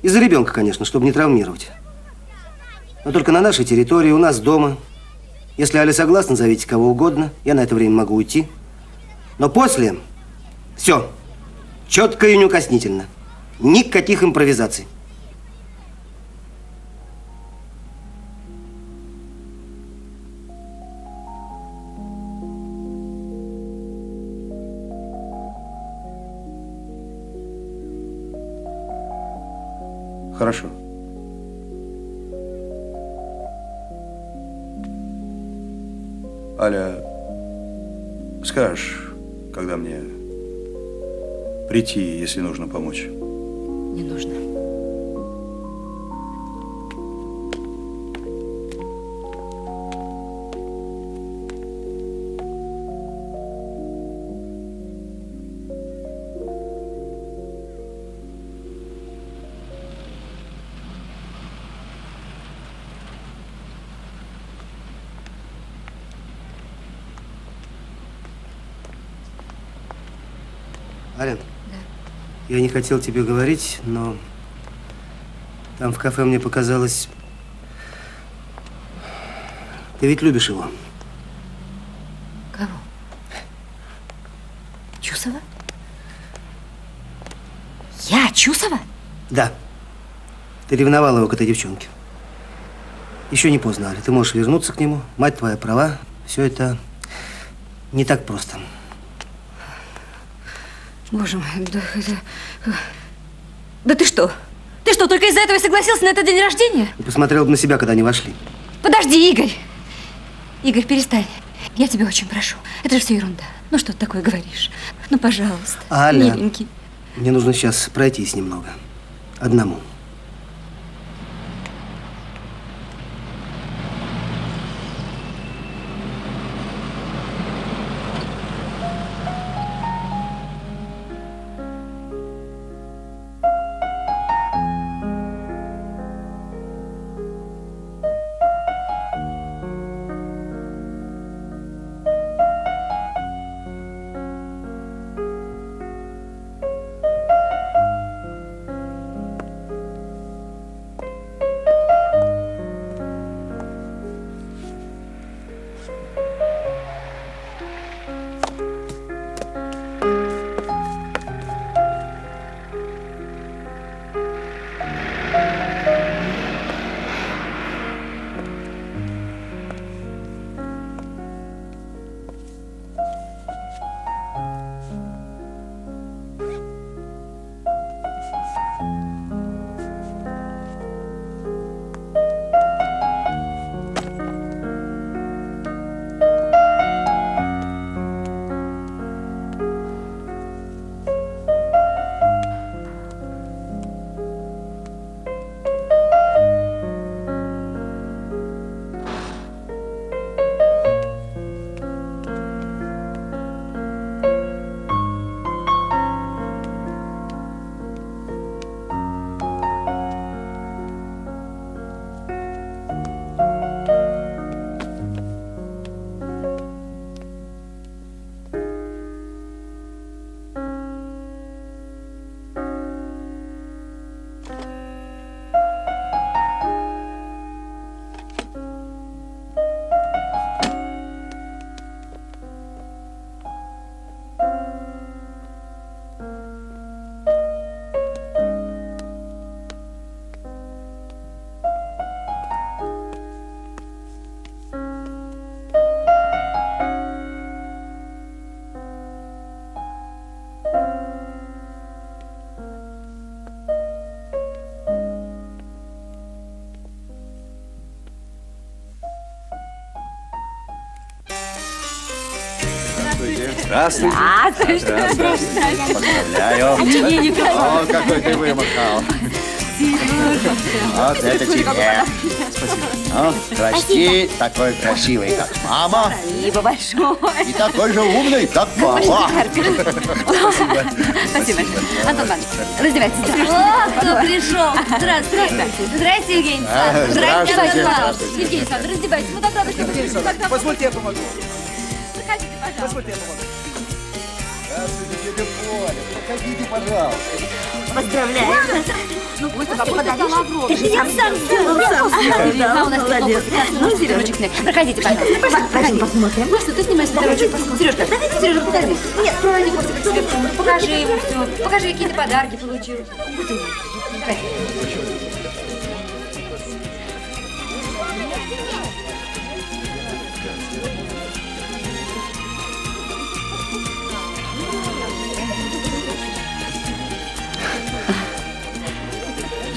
Speaker 2: Из-за ребенка, конечно, чтобы не травмировать. Но только на нашей территории, у нас дома. Если Аля согласна, зовите кого угодно. Я на это время могу уйти. Но после все. Четко и неукоснительно. Никаких импровизаций.
Speaker 10: Хорошо.
Speaker 11: Аля, скажешь, когда мне прийти, если нужно помочь?
Speaker 12: Не нужно.
Speaker 2: Я не хотел тебе говорить, но там в кафе мне показалось... Ты ведь любишь его.
Speaker 1: Кого? Чусова? Я Чусова?
Speaker 2: Да. Ты ревновала его к этой девчонке. Еще не поздно, Аля. Ты можешь вернуться к нему. Мать твоя права. Все это не так просто.
Speaker 1: Боже мой, да это... Да ты что? Ты что, только из-за этого и согласился на этот день рождения?
Speaker 2: Ты посмотрел бы на себя, когда они вошли.
Speaker 1: Подожди, Игорь! Игорь, перестань. Я тебя очень прошу. Это же все ерунда. Ну что ты такое говоришь? Ну, пожалуйста.
Speaker 2: Аля.
Speaker 1: Миленький.
Speaker 2: Мне нужно сейчас пройтись немного. Одному.
Speaker 13: Здравствуйте.
Speaker 1: Здравствуйте.
Speaker 13: Здравствуйте. Поздравляю.
Speaker 1: Очевидно.
Speaker 13: О, какой ты вымахал. Вот это тебе. Спасибо. Ну, расти такой красивый, как мама,
Speaker 1: Спасибо большое.
Speaker 13: и такой же умный, как папа.
Speaker 1: Спасибо. Антон Иванович, раздевайтесь.
Speaker 3: О, кто пришел? Здравствуйте. Здравствуйте, Евгений
Speaker 13: А,
Speaker 3: Александрович.
Speaker 13: здравствуйте,
Speaker 3: Антон Иванович. Евгений Александрович, раздевайтесь. Мы так рады, что вы
Speaker 10: Позвольте, я помогу.
Speaker 3: Проходите, пожалуйста.
Speaker 10: Позвольте, я помогу. Проходите, пожалуйста.
Speaker 3: Поздравляю.
Speaker 1: Ну, вот
Speaker 3: Ты же я сам сделал.
Speaker 1: А у нас молодец. Ну, Сережечек. Проходите, пожалуйста. Проходи. посмотрим. Ну что, ты снимаешь Сережечек? Сережка, Сережа, покажи. Нет. Покажи ему все. Покажи, какие ты подарки получил. Будь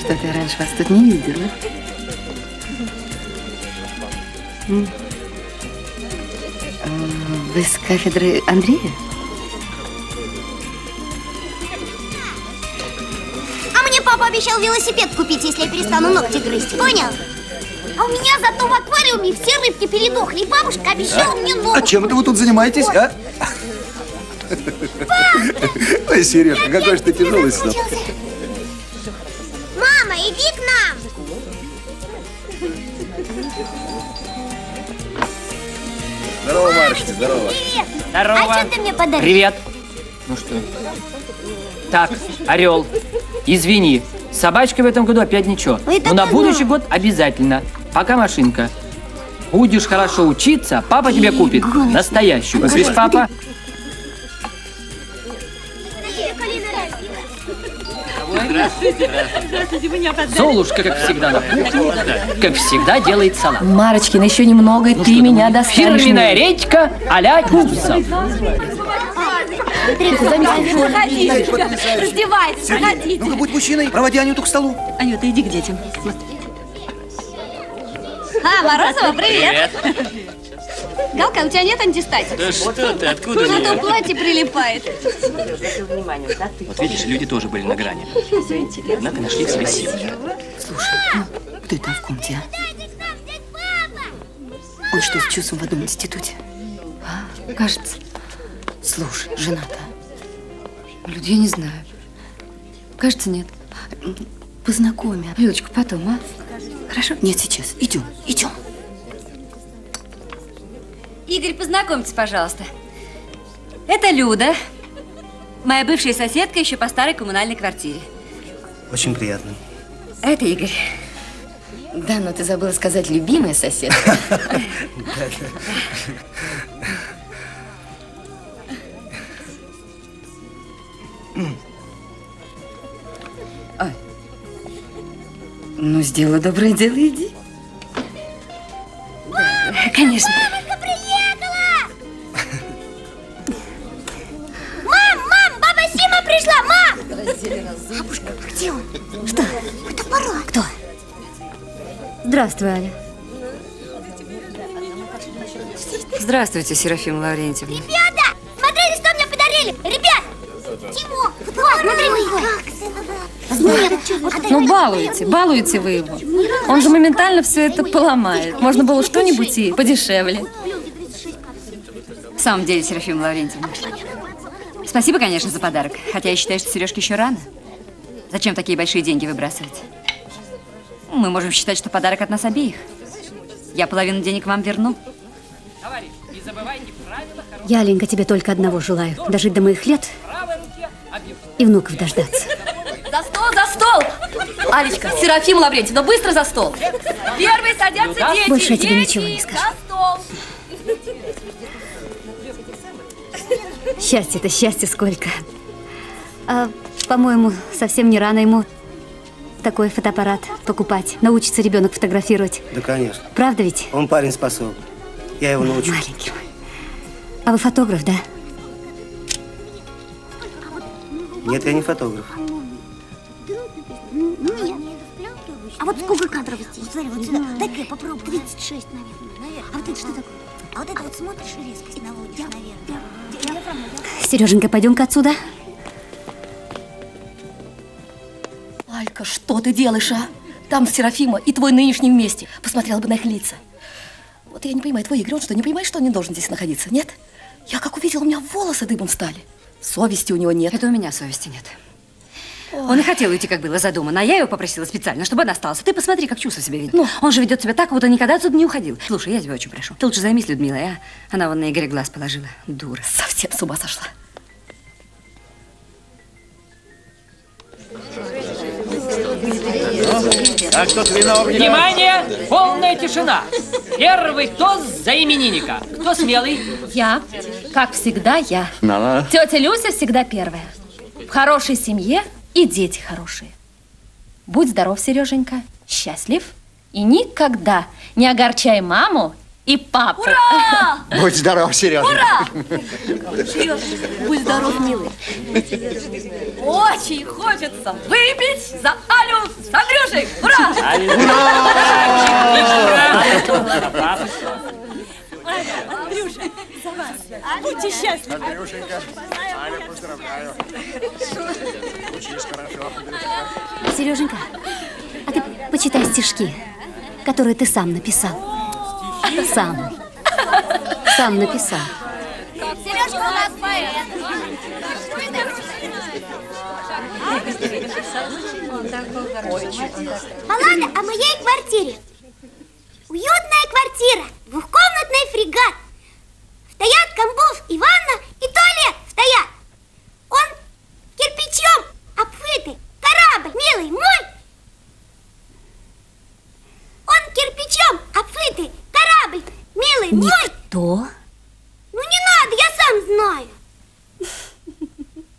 Speaker 1: Что-то я раньше вас тут не видела. М.
Speaker 6: Вы с кафедры Андрея?
Speaker 4: А мне папа обещал велосипед купить, если я перестану ногти грызть, понял? А у меня зато в аквариуме все рыбки передохли, и бабушка обещала мне
Speaker 14: А
Speaker 4: новую.
Speaker 14: чем это вы тут занимаетесь, а? Ой, Сережка, какой же ты тяжелый сынок. Здорово, Марочка, здорово.
Speaker 4: Привет!
Speaker 7: Здорово.
Speaker 4: А что ты мне подарил?
Speaker 7: Привет. Ну что? Так, Орел, извини, с собачкой в этом году опять ничего.
Speaker 4: Ой,
Speaker 7: Но на будущий год обязательно. Пока машинка. Будешь хорошо учиться, папа тебе купит настоящую. Видишь, папа? Золушка, как всегда, на кухне, как всегда, делает салат.
Speaker 8: Марочкина, еще немного, и ты меня достанешь.
Speaker 7: Фирменная редька а-ля Тюсов.
Speaker 8: Раздевайтесь,
Speaker 14: Сергей, ну-ка будь мужчиной, проводи Анюту к столу.
Speaker 8: Анюта, иди к детям.
Speaker 3: А, Морозова, привет. Галка, у тебя нет антистатика?
Speaker 7: Да что ты, откуда
Speaker 3: На то платье прилипает.
Speaker 7: Вот видишь, люди тоже были на грани. Однако нашли в себе силы.
Speaker 8: Кто это в комнате, а? Он что, с чувством в одном институте? А, кажется. Слушай, жена-то.
Speaker 1: Люд, я не знаю. Кажется, нет.
Speaker 8: Познакомь. а?
Speaker 1: Людочка, потом, а?
Speaker 8: Хорошо? Нет, сейчас. Идем, идем.
Speaker 1: Игорь, познакомьтесь, пожалуйста. Это Люда, моя бывшая соседка еще по старой коммунальной квартире.
Speaker 2: Очень приятно.
Speaker 1: А это Игорь.
Speaker 8: Да, но ты забыла сказать любимая соседка. [laughs]
Speaker 1: Ну, сделай доброе дело, иди. Конечно. Здравствуй, Аня. Здравствуйте, Серафима Лаврентьевна.
Speaker 4: Ребята, смотрите, что мне подарили! Ребят! Тимок, вот, смотри, Нет,
Speaker 8: Ну, балуете, балуете вы его. Он же моментально все это поломает. Можно было что-нибудь и подешевле.
Speaker 1: В самом деле, Серафима Лаврентьевна. Спасибо, конечно, за подарок. Хотя я считаю, что Сережке еще рано. Зачем такие большие деньги выбрасывать? Мы можем считать, что подарок от нас обеих. Я половину денег вам верну.
Speaker 7: Товарищ, не забывайте правила хорошего
Speaker 15: Я, Аленька, тебе только одного желаю. Дожить до моих лет и внуков дождаться.
Speaker 8: За стол, за стол! Алечка, Серафима Лаврентьевна, быстро за стол. Первые садятся дети.
Speaker 15: Больше я тебе
Speaker 8: Дети,
Speaker 15: ничего не скажу.
Speaker 8: За стол.
Speaker 15: Счастье-то счастье сколько. А, по-моему, совсем не рано ему такой фотоаппарат покупать. Научится ребенок фотографировать.
Speaker 2: Да, конечно.
Speaker 15: Правда ведь?
Speaker 2: Он парень способный. Я его научу.
Speaker 15: Маленький мой. А вы фотограф, да?
Speaker 2: Нет, я не фотограф.
Speaker 4: А вот сколько кадров здесь? Смотри, вот сюда. Дай-ка я попробую. 36, наверное. А вот это что такое? А вот это вот смотришь и резкость наводишь, наверное.
Speaker 15: Сереженька, пойдем-ка отсюда.
Speaker 8: Алька, что ты делаешь, а? Там Серафима и твой нынешний вместе. Посмотрела бы на их лица. Вот я не понимаю, твой Игорь, он что, не понимает, что он не должен здесь находиться, нет? Я как увидела, у меня волосы дыбом стали. Совести у него нет.
Speaker 1: Это у меня совести нет. Он и хотел уйти, как было задумано, а я его попросила специально, чтобы он остался. Ты посмотри, как чувство себя видит. Он же ведет себя так, будто никогда отсюда не уходил. Слушай, я тебя очень прошу. Ты лучше займись Людмилой, а? Она вон на Игоря глаз положила. Дура.
Speaker 8: Совсем с ума сошла.
Speaker 13: Так что виновник.
Speaker 7: Внимание! Полная тишина! Первый тост за именинника. Кто смелый?
Speaker 8: Я, как всегда, я.
Speaker 13: Надо.
Speaker 8: Тетя Люся всегда первая. В хорошей семье и дети хорошие. Будь здоров, Сереженька, счастлив и никогда не огорчай маму и папу. Ура!
Speaker 14: Будь здоров, Сережа.
Speaker 8: Ура! Будь здоров, милый. Очень хочется выпить за Алю с Андрюшей. Ура!
Speaker 7: Ура!
Speaker 8: Андрюша, за вас. Будьте счастливы.
Speaker 16: Андрюшенька, Аня, поздравляю. Учись хорошо.
Speaker 15: Сереженька, а ты почитай стишки, которые ты сам написал. Сам. Сам написал.
Speaker 3: Сережка у нас поэт.
Speaker 17: Баллада о моей квартире. Уютная квартира, двухкомнатный фрегат. Стоят Компов и ванна и туалет стоят. Он кирпичом обшитый корабль, милый мой. Он кирпичом обшитый корабль, милый мой.
Speaker 15: То?
Speaker 17: Ну не надо, я сам знаю.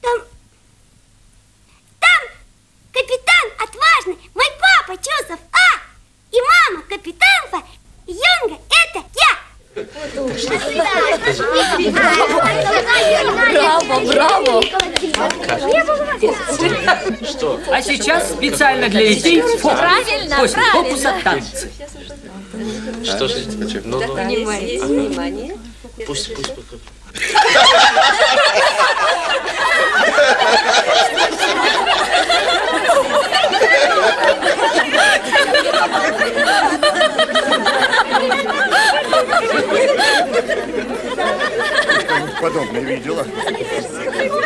Speaker 17: Там, там капитан отважный, мой папа Чусов А. И мама капитанка Юнга, это я.
Speaker 8: Браво, браво.
Speaker 7: Что? А сейчас специально для детей фокус. После фокуса танцы.
Speaker 18: Что же? Ну, ну.
Speaker 8: Внимание, внимание.
Speaker 18: Пусть, пусть, пусть. [laughs]
Speaker 16: Видела.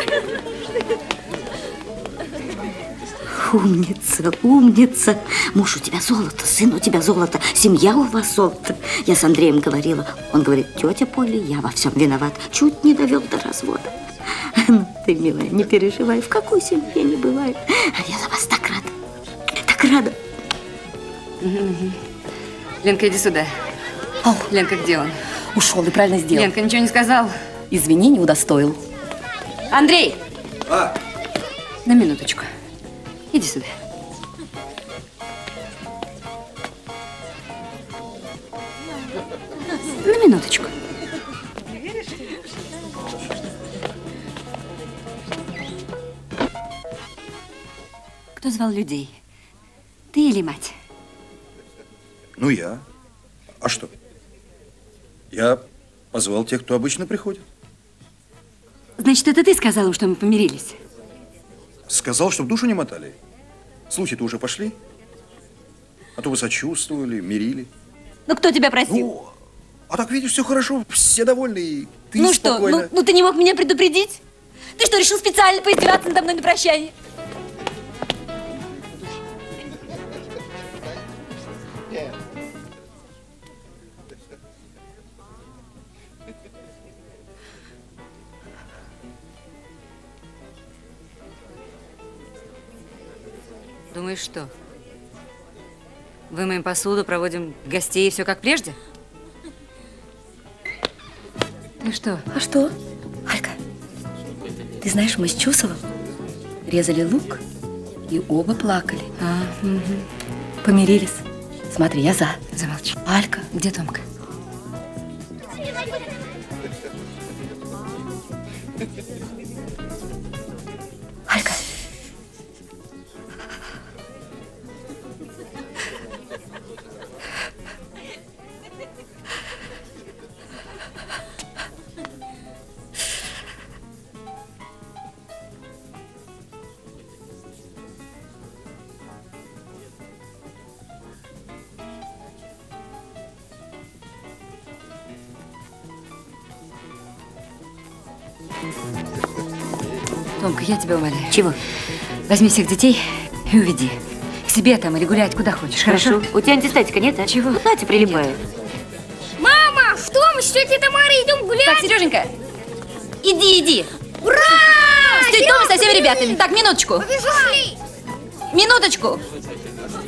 Speaker 4: Умница, умница. Муж у тебя золото, сын у тебя золото, семья у вас золото. Я с Андреем говорила. Он говорит, тетя Поля, я во всем виноват. Чуть не довел до развода. Ну, ты, милая, не переживай, в какой семье не бывает. А я за вас так рада. Так рада.
Speaker 1: Ленка, иди сюда. Ленка, где он?
Speaker 8: Ушел и правильно сделал.
Speaker 1: Ленка, ничего не сказал?
Speaker 8: Извини, не удостоил.
Speaker 1: Андрей! На минуточку. Иди сюда. На минуточку. Кто звал людей? Ты или мать?
Speaker 10: Ну, я. А что? Я позвал тех, кто обычно приходит.
Speaker 1: Значит, это ты сказал им, что мы помирились?
Speaker 10: Сказал, чтобы душу не мотали. Слухи-то уже пошли. А то вы сочувствовали, мирили.
Speaker 1: Ну, кто тебя просил?
Speaker 10: А так, видишь, все хорошо, все довольны, и ты
Speaker 1: ну что,
Speaker 10: спокойно.
Speaker 1: ну, ну ты не мог меня предупредить? Ты что, решил специально поиздеваться надо мной на прощание? Думаешь, что? Вымоем посуду, проводим гостей и все как прежде? Ну что?
Speaker 8: А что? Алька, ты знаешь, мы с Чусовым резали лук и оба плакали.
Speaker 1: А,
Speaker 8: Помирились. Смотри, я за.
Speaker 1: Замолчи.
Speaker 8: Алька.
Speaker 1: Где Томка?
Speaker 8: Алька.
Speaker 1: Томка, я тебя умоляю.
Speaker 6: Чего?
Speaker 1: Возьми всех детей и уведи. К себе там или гулять, куда хочешь, хорошо?
Speaker 6: У тебя антистатика нет, а?
Speaker 1: Чего?
Speaker 6: Знаете, прилипает.
Speaker 3: Мама, что мы с тетей Тамарой идем гулять?
Speaker 1: Так, Сереженька, иди, иди.
Speaker 3: Ура!
Speaker 1: С тетей Томой со всеми ребятами. Так, минуточку.
Speaker 3: Побежали!
Speaker 1: Минуточку.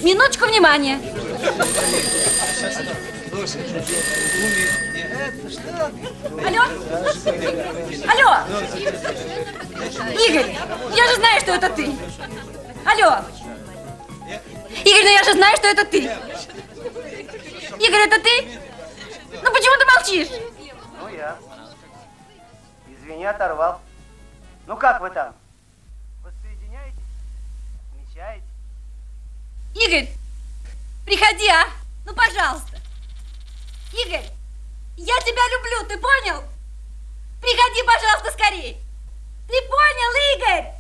Speaker 1: Минуточку внимания. Алло? Алло? Игорь, я же знаю, что это ты. Алло? Игорь, ну я же знаю, что это ты. Игорь, это ты? Ну почему ты молчишь?
Speaker 2: Ну, я. Извини, оторвал. Ну, как вы там? Воссоединяетесь? Отмечаете?
Speaker 1: Игорь, приходи, а? Ну, пожалуйста. Игорь, я тебя люблю, ты понял?
Speaker 3: Приходи, пожалуйста, скорей! Игорь?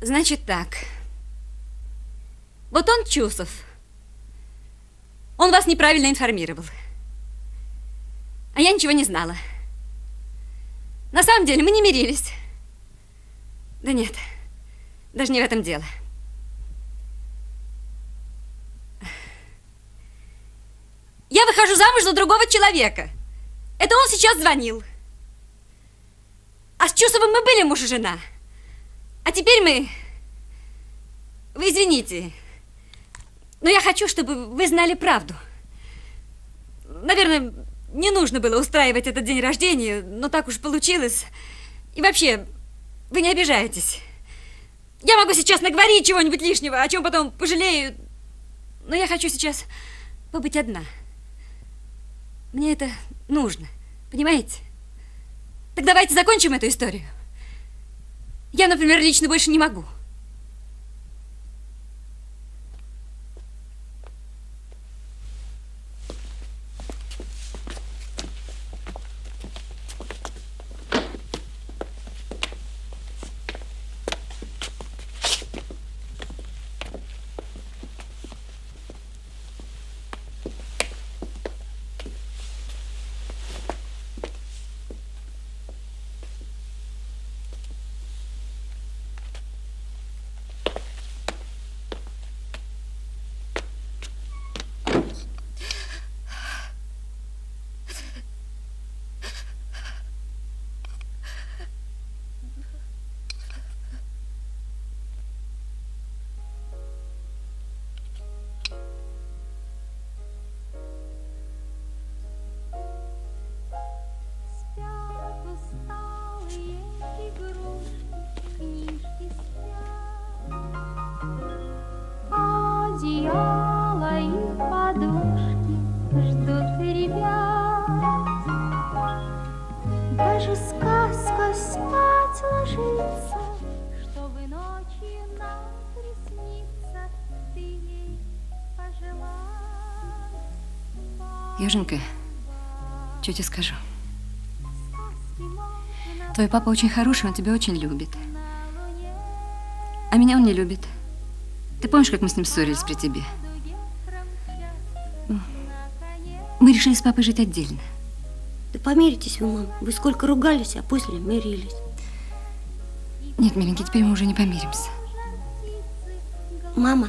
Speaker 1: Значит так. Вот он, Чусов. Он вас неправильно информировал. А я ничего не знала. На самом деле мы не мирились. Да нет, даже не в этом дело. Я выхожу замуж за другого человека. Это он сейчас звонил. А с Чусовым мы были муж и жена. А теперь мы... Вы извините, но я хочу, чтобы вы знали правду. Наверное, не нужно было устраивать этот день рождения, но так уж получилось. И вообще, вы не обижаетесь. Я могу сейчас наговорить чего-нибудь лишнего, о чем потом пожалею. Но я хочу сейчас побыть одна. Мне это нужно, понимаете? Так давайте закончим эту историю. Я, например, лично больше не могу. Юженька, что тебе скажу? Твой папа очень хороший, он тебя очень любит. А меня он не любит. Ты помнишь, как мы с ним ссорились при тебе? Мы решили с папой жить отдельно.
Speaker 4: Да помиритесь вы, мам. Вы сколько ругались, а после мирились.
Speaker 1: Нет, миленький, теперь мы уже не помиримся.
Speaker 4: Мама,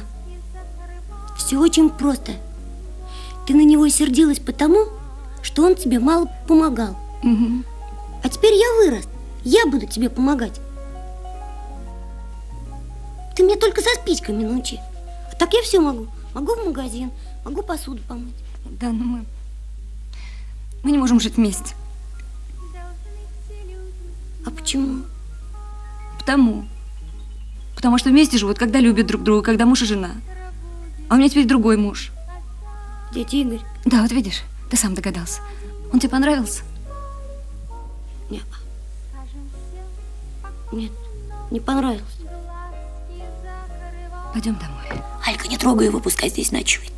Speaker 4: все очень просто. Ты на него сердилась потому, что он тебе мало помогал.
Speaker 1: Угу.
Speaker 4: А теперь я вырос. Я буду тебе помогать. Ты меня только со спичками научи. А так я все могу. Могу в магазин, могу посуду помыть.
Speaker 1: Да, но мы... Мы не можем жить вместе.
Speaker 4: А почему?
Speaker 1: Потому. Потому что вместе живут, когда любят друг друга, когда муж и жена. А у меня теперь другой муж.
Speaker 4: Дядя Игорь?
Speaker 1: Да, вот видишь, ты сам догадался. Он тебе понравился?
Speaker 4: Нет. Нет, не понравился.
Speaker 1: Пойдем домой.
Speaker 19: Алька, не трогай его, пускай здесь ночует.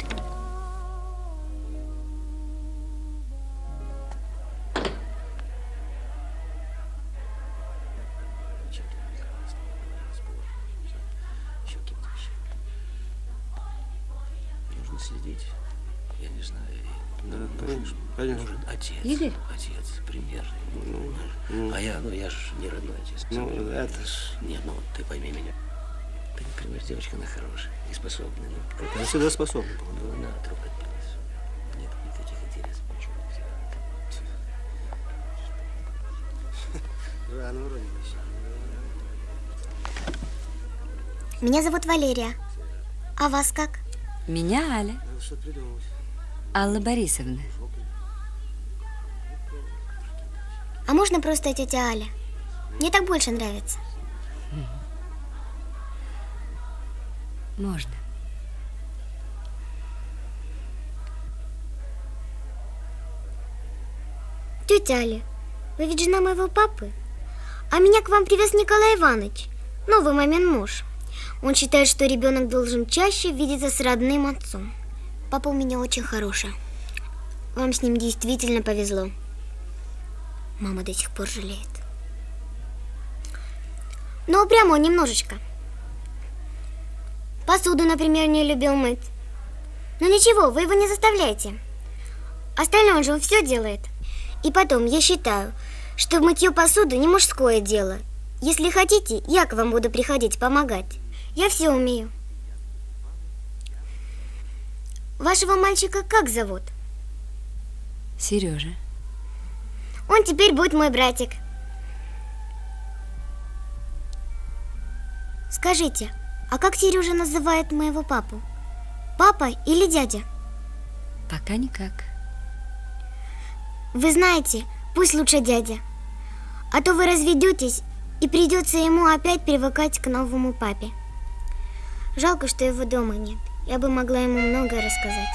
Speaker 2: Это ж-
Speaker 20: Нет, ну ты пойми меня. Ты не понимаешь, девочка, она хорошая и способная. Ну, как
Speaker 2: Я всегда способен был.
Speaker 20: Ну, она вдруг отбилась. Нет никаких интересов, ничего нельзя. [laughs]
Speaker 2: Ну вроде бы.
Speaker 17: Меня зовут Валерия. А вас как?
Speaker 1: Меня Аля.
Speaker 2: Надо что-то придумать.
Speaker 1: Алла Борисовна.
Speaker 17: А можно просто тетя Аля? Мне так больше нравится.
Speaker 1: Можно.
Speaker 17: Тетя Аля, вы ведь жена моего папы. А меня к вам привез Николай Иванович, новый мамин муж. Он считает, что ребенок должен чаще видеться с родным отцом. Папа у меня очень хороший. Вам с ним действительно повезло. Мама до сих пор жалеет. Но прямо немножечко. Посуду, например, не любил мыть. Но ничего, вы его не заставляйте. Остальное же он все делает. И потом, я считаю, что мытье посуды не мужское дело. Если хотите, я к вам буду приходить помогать. Я все умею. Вашего мальчика как зовут?
Speaker 1: Сережа.
Speaker 17: Он теперь будет мой братик. Скажите, а как Сережа называет моего папу? Папа или дядя?
Speaker 1: Пока никак.
Speaker 17: Вы знаете, пусть лучше дядя. А то вы разведетесь, и придется ему опять привыкать к новому папе. Жалко, что его дома нет. Я бы могла ему многое рассказать.